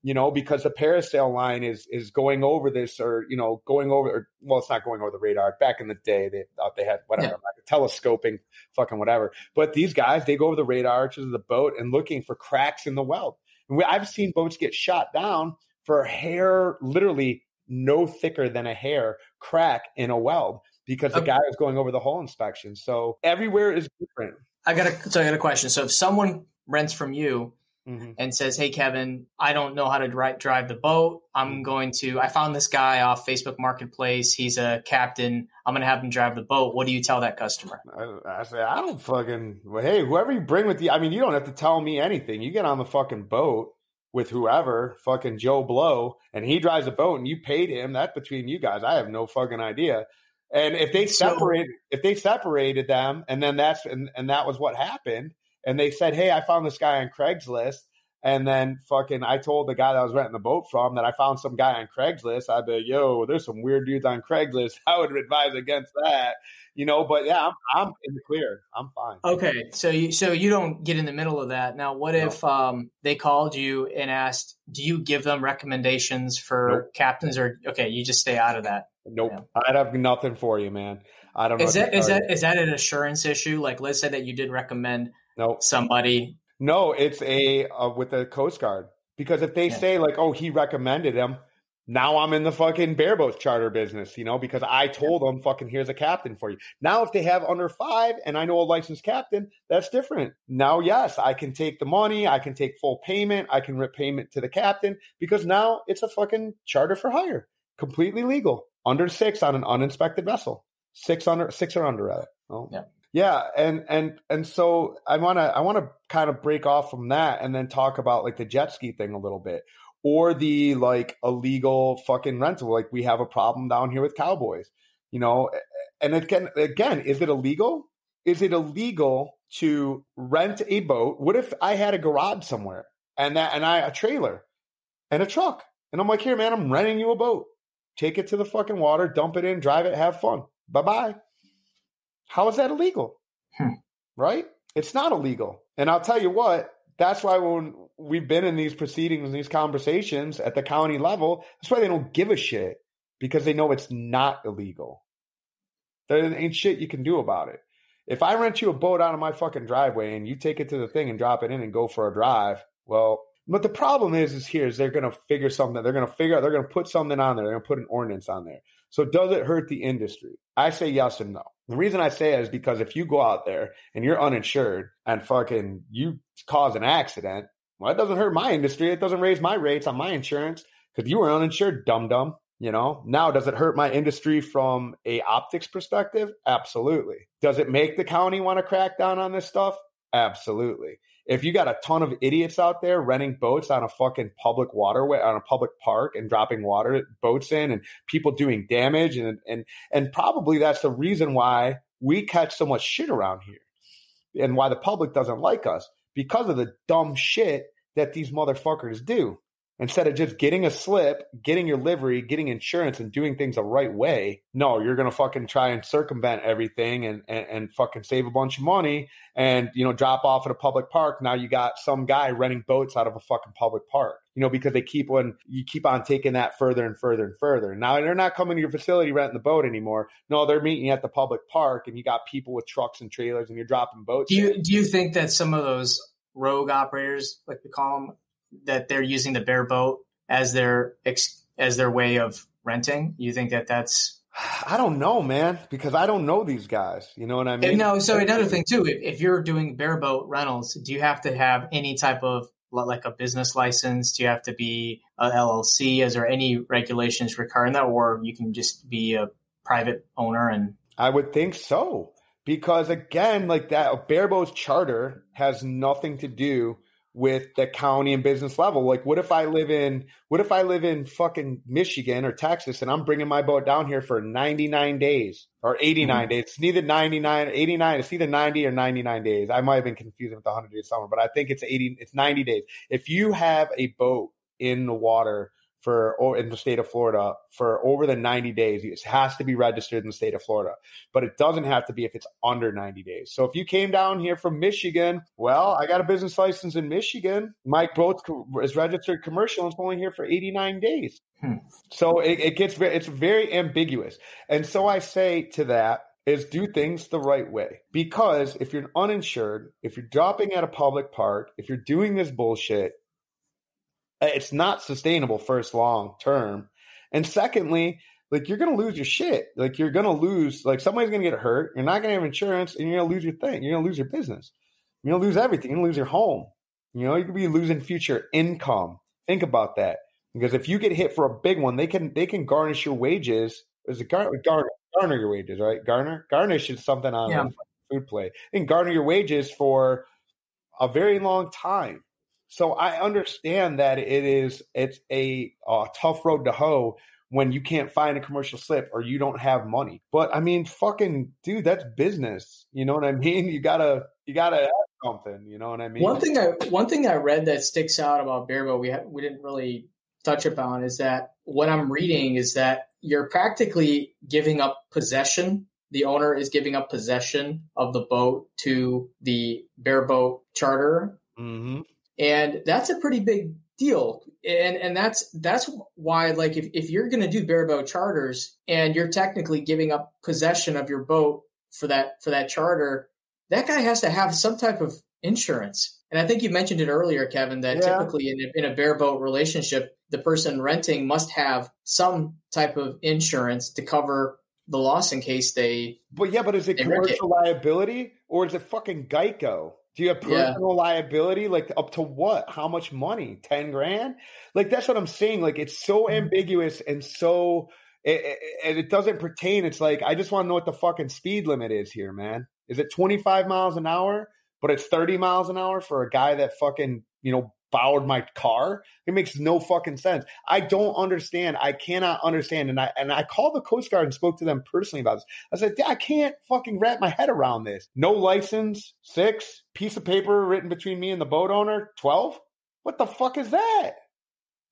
S3: you know, because the parasail line is is going over this or you know going over. Or, well, it's not going over the radar. Back in the day, they thought they had whatever yeah. telescoping, fucking whatever. But these guys, they go over the radar arches of the boat and looking for cracks in the weld. And we, I've seen boats get shot down for a hair, literally no thicker than a hair crack in a weld because the okay. guy was going over the whole inspection. So everywhere is different.
S1: I got a so I got a question. So if someone rents from you mm-hmm. and says, Hey, Kevin, I don't know how to drive, drive the boat. I'm mm-hmm. going to, I found this guy off Facebook Marketplace. He's a captain. I'm going to have him drive the boat. What do you tell that customer?
S3: I, I say, I don't fucking, well, hey, whoever you bring with you, I mean, you don't have to tell me anything. You get on the fucking boat with whoever, fucking Joe Blow, and he drives a boat and you paid him. That's between you guys. I have no fucking idea. And if they separate, so, if they separated them, and then that's and, and that was what happened, and they said, "Hey, I found this guy on Craigslist." And then fucking, I told the guy that I was renting the boat from that I found some guy on Craigslist. I'd be, yo, there's some weird dudes on Craigslist. I would advise against that, you know. But yeah, I'm, I'm in the clear. I'm fine.
S1: Okay, so you so you don't get in the middle of that. Now, what no. if um, they called you and asked, do you give them recommendations for nope. captains, or okay, you just stay out of that?
S3: Nope. I'd have nothing for you, man. I don't know.
S1: Is that is that is that an assurance issue? Like, let's say that you did recommend
S3: nope.
S1: somebody
S3: no, it's a uh, with the Coast Guard because if they yeah. say like, "Oh, he recommended him," now I'm in the fucking bareboat charter business, you know, because I told them, "Fucking here's a captain for you." Now, if they have under five and I know a licensed captain, that's different. Now, yes, I can take the money, I can take full payment, I can rip payment to the captain because now it's a fucking charter for hire, completely legal, under six on an uninspected vessel, six under six or under rather. Oh, yeah. Yeah, and and and so I want to I want to kind of break off from that and then talk about like the jet ski thing a little bit or the like illegal fucking rental like we have a problem down here with cowboys. You know, and again again, is it illegal? Is it illegal to rent a boat? What if I had a garage somewhere and that and I a trailer and a truck and I'm like, "Here, man, I'm renting you a boat. Take it to the fucking water, dump it in, drive it, have fun. Bye-bye." How is that illegal? Hmm. Right? It's not illegal. And I'll tell you what, that's why when we've been in these proceedings, these conversations at the county level, that's why they don't give a shit because they know it's not illegal. There ain't shit you can do about it. If I rent you a boat out of my fucking driveway and you take it to the thing and drop it in and go for a drive, well, but the problem is, is here is they're going to figure something. They're going to figure out. They're going to put something on there. They're going to put an ordinance on there. So does it hurt the industry? I say yes and no. The reason I say it is because if you go out there and you're uninsured and fucking you cause an accident, well, it doesn't hurt my industry. It doesn't raise my rates on my insurance because you were uninsured, dum dum. You know, now does it hurt my industry from a optics perspective? Absolutely. Does it make the county want to crack down on this stuff? Absolutely if you got a ton of idiots out there renting boats on a fucking public waterway on a public park and dropping water boats in and people doing damage and and and probably that's the reason why we catch so much shit around here and why the public doesn't like us because of the dumb shit that these motherfuckers do instead of just getting a slip, getting your livery, getting insurance, and doing things the right way. No, you're gonna fucking try and circumvent everything and, and and fucking save a bunch of money and you know drop off at a public park. Now you got some guy renting boats out of a fucking public park. You know because they keep on you keep on taking that further and further and further. Now they're not coming to your facility renting the boat anymore. No, they're meeting you at the public park, and you got people with trucks and trailers, and you're dropping boats.
S1: Do you
S3: in.
S1: do you think that some of those rogue operators, like we call them, that they're using the bareboat as their ex- as their way of renting? You think that that's
S3: I don't know, man, because I don't know these guys. You know what I mean?
S1: no? So another thing too, if, if you're doing bareboat rentals, do you have to have any type of like a business license? Do you have to be a LLC? Is there any regulations regarding that, or you can just be a private owner and?
S3: I would think so because again, like that, a bareboat charter has nothing to do with the county and business level. Like, what if I live in, what if I live in fucking Michigan or Texas and I'm bringing my boat down here for 99 days or 89 mm-hmm. days? It's neither 99, 89, it's either 90 or 99 days. I might have been confusing with the 100 days summer, but I think it's 80, it's 90 days. If you have a boat in the water for or in the state of Florida for over the 90 days. It has to be registered in the state of Florida, but it doesn't have to be if it's under 90 days. So if you came down here from Michigan, well, I got a business license in Michigan. My boat is registered commercial and it's only here for 89 days. Hmm. So it, it gets very, it's very ambiguous. And so I say to that, is do things the right way. Because if you're uninsured, if you're dropping at a public park, if you're doing this bullshit, Uh, it's not sustainable first long term. And secondly, like you're gonna lose your shit. Like you're gonna lose like somebody's gonna get hurt. You're not gonna have insurance, and you're gonna lose your thing. You're gonna lose your business. You're gonna lose everything. You're gonna lose your home. You know, you could be losing future income. Think about that. Because if you get hit for a big one, they can they can garnish your wages. Is it gar- garner garner your wages, right? Garner garnish is something on yeah. food play. And can garner your wages for a very long time. So I understand that it is it's a, a tough road to hoe when you can't find a commercial slip or you don't have money. But I mean, fucking dude, that's business. You know what I mean? You gotta you gotta have something. You know what I mean?
S1: One thing I one thing I read that sticks out about Bareboat we ha- we didn't really touch upon is that what I'm reading is that you're practically giving up possession. The owner is giving up possession of the boat to the bareboat charter.
S3: Mm-hmm
S1: and that's a pretty big deal. And and that's that's why like if, if you're going to do bareboat charters and you're technically giving up possession of your boat for that for that charter that guy has to have some type of insurance. And i think you mentioned it earlier kevin that yeah. typically in a, in a bareboat relationship the person renting must have some type of insurance to cover the loss in case they
S3: but yeah but is it. commercial liability or is it fucking geico do you have personal yeah. liability? Like up to what? How much money? 10 grand? Like that's what I'm saying. Like it's so mm-hmm. ambiguous and so it, it, and it doesn't pertain. It's like I just want to know what the fucking speed limit is here, man. Is it 25 miles an hour, but it's 30 miles an hour for a guy that fucking, you know, borrowed my car. It makes no fucking sense. I don't understand. I cannot understand. And I and I called the Coast Guard and spoke to them personally about this. I said, I can't fucking wrap my head around this. No license, six, piece of paper written between me and the boat owner, 12? What the fuck is that?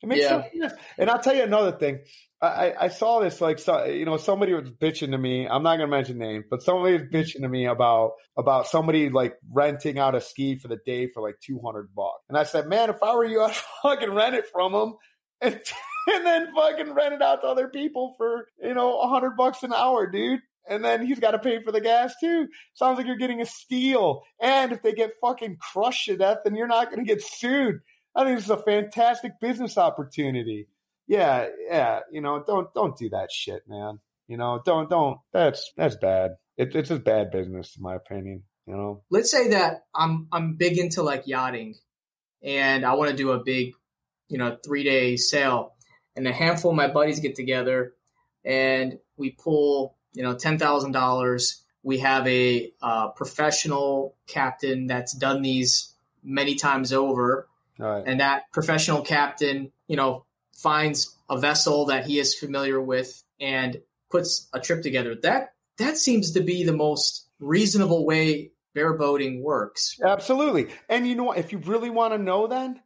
S3: It makes yeah. sense. And I'll tell you another thing. I, I saw this like so, you know somebody was bitching to me. I'm not gonna mention names, but somebody was mm-hmm. bitching to me about about somebody like renting out a ski for the day for like 200 bucks. And I said, man, if I were you, I'd fucking rent it from them and and then fucking rent it out to other people for you know 100 bucks an hour, dude. And then he's got to pay for the gas too. Sounds like you're getting a steal. And if they get fucking crushed to death, then you're not going to get sued. I think this is a fantastic business opportunity. Yeah, yeah. You know, don't don't do that shit, man. You know, don't don't. That's that's bad. It, it's just bad business, in my opinion. You know.
S1: Let's say that I'm I'm big into like yachting, and I want to do a big, you know, three day sail, and a handful of my buddies get together, and we pull, you know, ten thousand dollars. We have a uh, professional captain that's done these many times over
S3: Right.
S1: And that professional captain, you know, finds a vessel that he is familiar with and puts a trip together. That that seems to be the most reasonable way bareboating works.
S3: Absolutely. And you know what? If you really want to know then,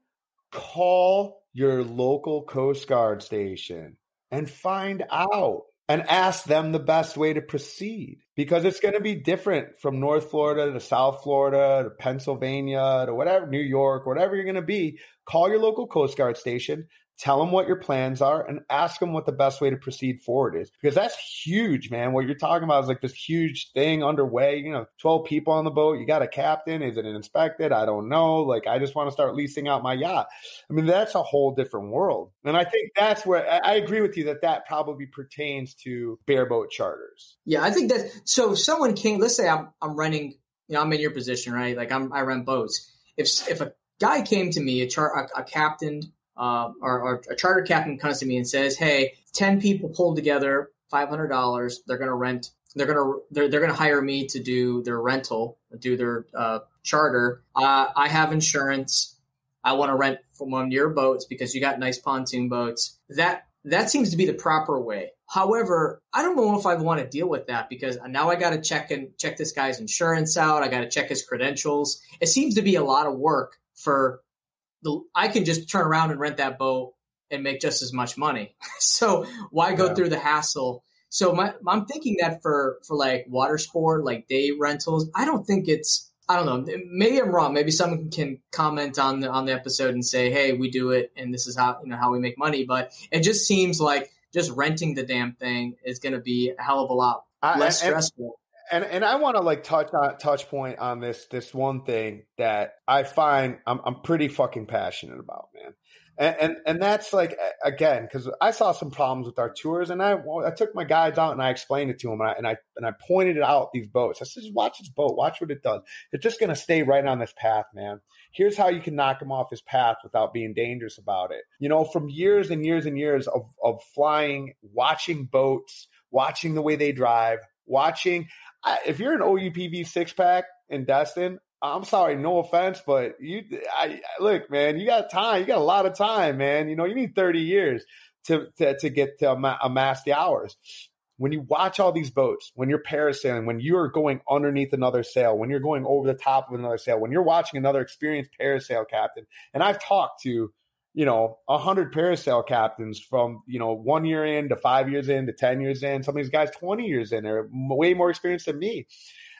S3: call your local Coast Guard station and find out and ask them the best way to proceed because it's going to be different from North Florida to South Florida to Pennsylvania to whatever, New York, whatever you're going to be. Call your local Coast Guard station, tell them what your plans are and ask them what the best way to proceed forward is. Because that's huge man. What you're talking about is like this huge thing underway. You know 12 people on the boat. You got a captain. Is it inspected? I don't know. Like i just want to start leasing out my yacht. I mean that's a whole different world. And i think that's where i agree with you that that probably pertains to bareboat charters.
S1: Yeah i think that so someone came let's say i'm, I'm renting you know i'm in your position right? Like i'm i rent boats. If if a guy came to me a chart a, a captain uh, or, a charter captain comes to me and says, "Hey, ten people pulled together, five hundred dollars. They're going to rent. They're going to they're, they're going to hire me to do their rental, do their uh, charter. Uh, I have insurance. I want to rent from one of your boats because you got nice pontoon boats. That that seems to be the proper way. However, I don't know if I want to deal with that because now I got to check and check this guy's insurance out. I got to check his credentials. It seems to be a lot of work for the I can just turn around and rent that boat and make just as much money. so why go yeah. through the hassle? So my, I'm thinking that for for like water sport, like day rentals, I don't think it's I don't know. Maybe I'm wrong. Maybe someone can comment on the on the episode and say, "Hey, we do it, and this is how you know how we make money." But it just seems like just renting the damn thing is going to be a hell of a lot less I, stressful
S3: and and I want to like touch on touch point on this this one thing that I find I'm I'm pretty fucking passionate about, man. And and, and that's like again because I saw some problems with our tours, and I I took my guides out and I explained it to them, and I and I, and I pointed it out these boats. I said, just watch this boat, watch what it does. It's just gonna stay right on this path, man. Here's how you can knock him off his path without being dangerous about it. You know, from years and years and years of of flying, watching boats, watching the way they drive, watching. I, if you're an OUPV six pack in Destin, I'm sorry, no offense, but you, I look, man, you got time. You got a lot of time, man. You know, you need 30 years to to, to get to amass the hours. When you watch all these boats, when you're parasailing, when you are going underneath another sail, when you're going over the top of another sail, when you're watching another experienced parasail captain, and I've talked to you know, a hundred parasail captains from, you know, one year in to five years in to 10 years in. Some of these guys, 20 years in, are way more experienced than me.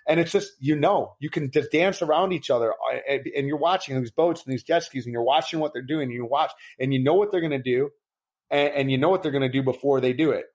S3: And it's just, you know, you can just dance around each other uh, and you're watching these boats and these jet skis and you're watching what they're doing. And You watch and you know what they're going to do and, and you know what they're going to do before they do it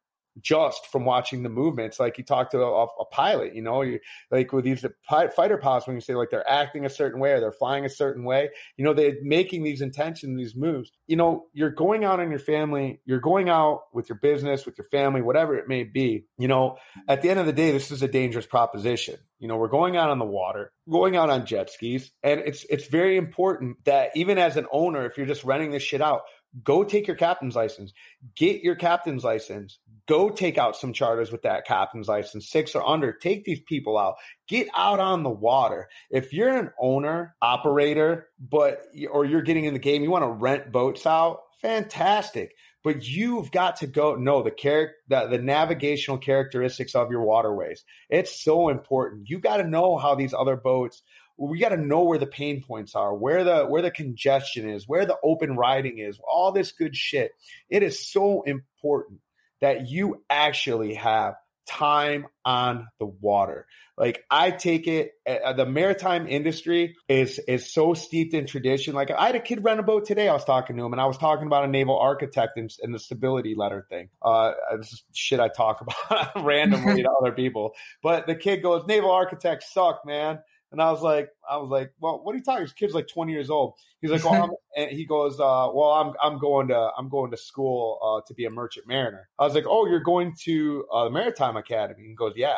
S3: just from watching the movements. Like you talk to a, a pilot, you know, you, like with these fighter pilots, when you say like they're acting a certain way or they're flying a certain way, you know, they're making these intentions, these moves. You know, you're going out in your family, you're going out with your business, with your family, whatever it may be. You know, at the end of the day, this is a dangerous proposition. You know, we're going out on the water, going out on jet skis, and it's it's very important that even as an owner, if you're just renting this shit out, go take your captain's license, get your captain's license, go take out some charters with that captain's license, six or under, take these people out, get out on the water. If you're an owner, operator, but or you're getting in the game, you want to rent boats out, fantastic. But you've got to go know the char- the, the navigational characteristics of your waterways. It's so important. You got to know how these other boats we got to know where the pain points are, where the where the congestion is, where the open riding is, all this good shit. It is so important that you actually have time on the water. Like I take it, uh, the maritime industry is is so steeped in tradition. Like I had a kid rent a boat today. I was talking to him, and I was talking about a naval architect and, and the stability letter thing. Uh, this is shit I talk about randomly to other people. But the kid goes, "Naval architects suck, man." And I was like, I was like, well, what are you talking? This kid's like 20 years old. He's like, well, and he goes, uh, well, I'm, I'm going to, I'm going to school, uh, to be a merchant mariner. I was like, oh, you're going to uh, the Maritime Academy. He goes, yeah.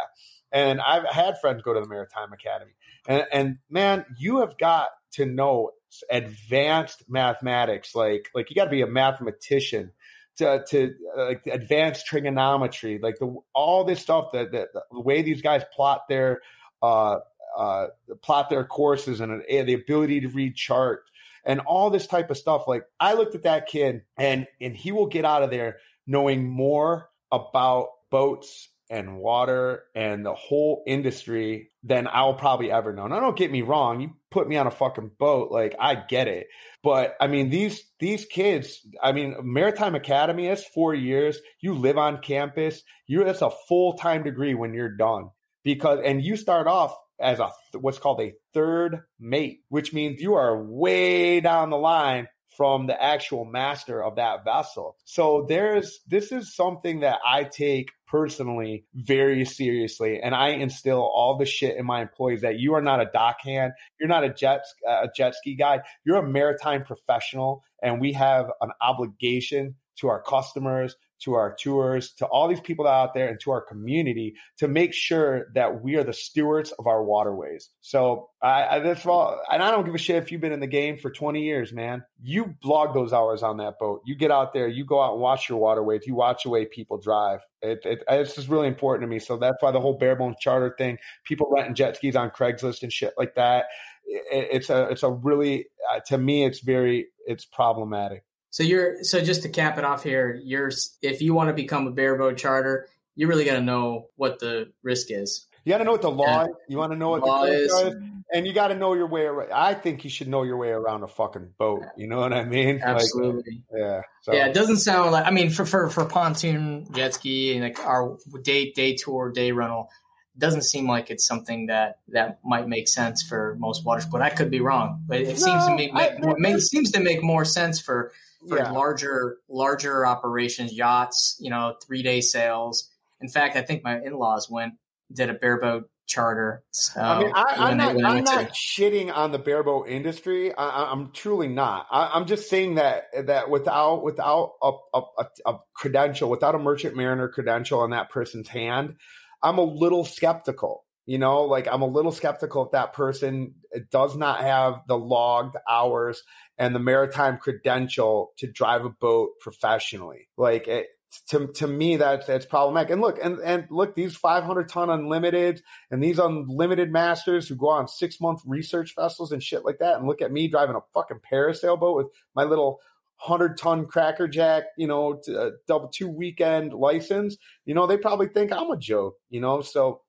S3: And I've had friends go to the Maritime Academy. And, and man, you have got to know advanced mathematics. Like, like you got to be a mathematician to, to uh, like advanced trigonometry, like the all this stuff that, that the way these guys plot their uh, uh, plot their courses and the ability to read chart and all this type of stuff. Like I looked at that kid and and he will get out of there knowing more about boats and water and the whole industry than I'll probably ever know. Now, don't get me wrong. You put me on a fucking boat, like I get it. But I mean, these these kids. I mean, Maritime Academy is four years. You live on campus. You that's a full time degree when you're done because and you start off as a what's called a third mate, which means you are way down the line from the actual master of that vessel. So there's this is something that I take personally very seriously and I instill all the shit in my employees that you are not a dockhand, you're not a jet uh, a jet ski guy, you're a maritime professional and we have an obligation to our customers, to our tours, to all these people out there, and to our community to make sure that we are the stewards of our waterways. So I, I that's all, and I don't give a shit if you've been in the game for 20 years, man. You blog those hours on that boat. You get out there, you go out and watch your waterways, you watch the way people drive. It, it, it's just really important to me. So that's why the whole barebones charter thing, people renting jet skis on Craigslist and shit like that. It, it's a, it's a really, uh, to me, it's very, it's problematic.
S1: So you're so just to cap it off here, you're if you want to become a bareboat charter, you really got to know what the risk is.
S3: You got to know what the law is. You want to know what the law is. is, and you got to know your way around. I think you should know your way around a fucking boat. You know what I mean?
S1: Absolutely.
S3: Like, yeah.
S1: So. Yeah. It doesn't sound like. I mean, for for for pontoon jet ski and like our day day tour day rental, doesn't seem like it's something that that might make sense for most water sport. I could be wrong, but it no, seems to me make, I, more, seems to make more sense for for yeah. larger larger operations, yachts, you know, three day sails. In fact, I think my in laws went did a bareboat charter. So
S3: I mean, I, am not, I'm not shitting on the bareboat industry. I, am truly not. I, am just saying that that without without a, a, a, credential, without a merchant mariner credential in that person's hand, I'm a little skeptical. You know, like I'm a little skeptical if that person does not have the logged hours and the maritime credential to drive a boat professionally. Like it, to to me that's that's problematic. And look, and and look, these 500 ton unlimited and these unlimited masters who go on six month research vessels and shit like that, and look at me driving a fucking parasail boat with my little hundred ton crackerjack, you know, uh, double two weekend license. You know, they probably think I'm a joke. You know, so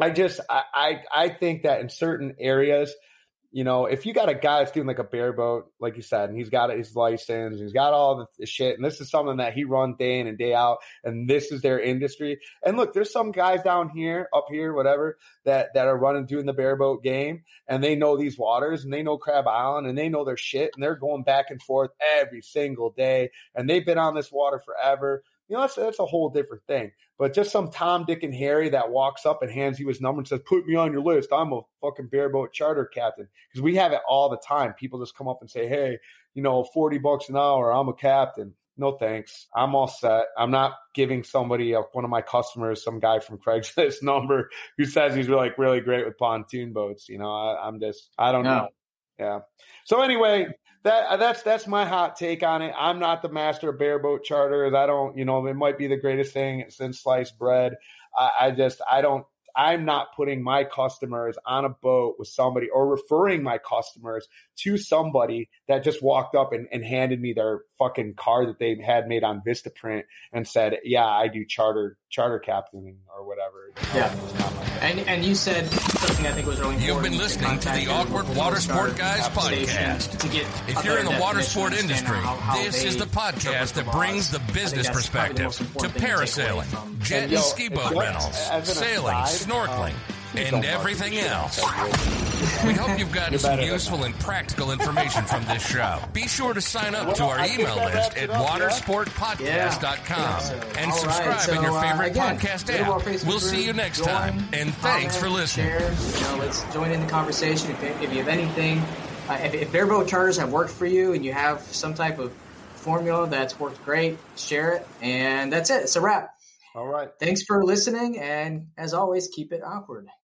S3: I just I, I, I think that in certain areas, you know, if you got a guy that's doing like a bareboat, like you said, and he's got his license, he's got all the shit, and this is something that he runs day in and day out, and this is their industry. And look, there's some guys down here, up here, whatever, that that are running doing the bareboat game, and they know these waters, and they know Crab Island, and they know their shit, and they're going back and forth every single day, and they've been on this water forever you know, that's, that's a whole different thing. But just some Tom, Dick, and Harry that walks up and hands you his number and says, put me on your list. I'm a fucking bareboat charter captain. Because we have it all the time. People just come up and say, hey, you know, 40 bucks an hour, I'm a captain. No thanks. I'm all set. I'm not giving somebody, uh, one of my customers, some guy from Craigslist number who says he's like really great with pontoon boats. You know, I, am just, I don't no. know. Yeah. So anyway, that uh, that's that's my hot take on it. I'm not the master of bareboat charters. I don't, you know, it might be the greatest thing since sliced bread. I, I just I don't I'm not putting my customers on a boat with somebody or referring my customers to somebody that just walked up and, and handed me their fucking card that they had made on Vistaprint and said, "Yeah, I do charter charter captaining or whatever."
S1: Yeah, and and you said something I think was really
S2: important. You've been listening to, to the Awkward Watersport Guys podcast. To get if you're in the water sport industry, how, how this is the podcast that brings the business perspective to parasailing, jet and, ski boat rentals, sailing, snorkeling. Um, and everything else. We hope you've gotten some useful and practical information from this show. Be sure to sign up to our email list at watersportpodcast.com and subscribe in your uh, favorite podcast app. We'll see you next time, and thanks for listening.
S1: let's join in the conversation. If, you have anything, uh, if, if bareboat charters have worked for you and you have some type of formula that's worked great, share it. And that's it. It's a wrap.
S3: All right.
S1: Thanks for listening. And as always, keep it awkward.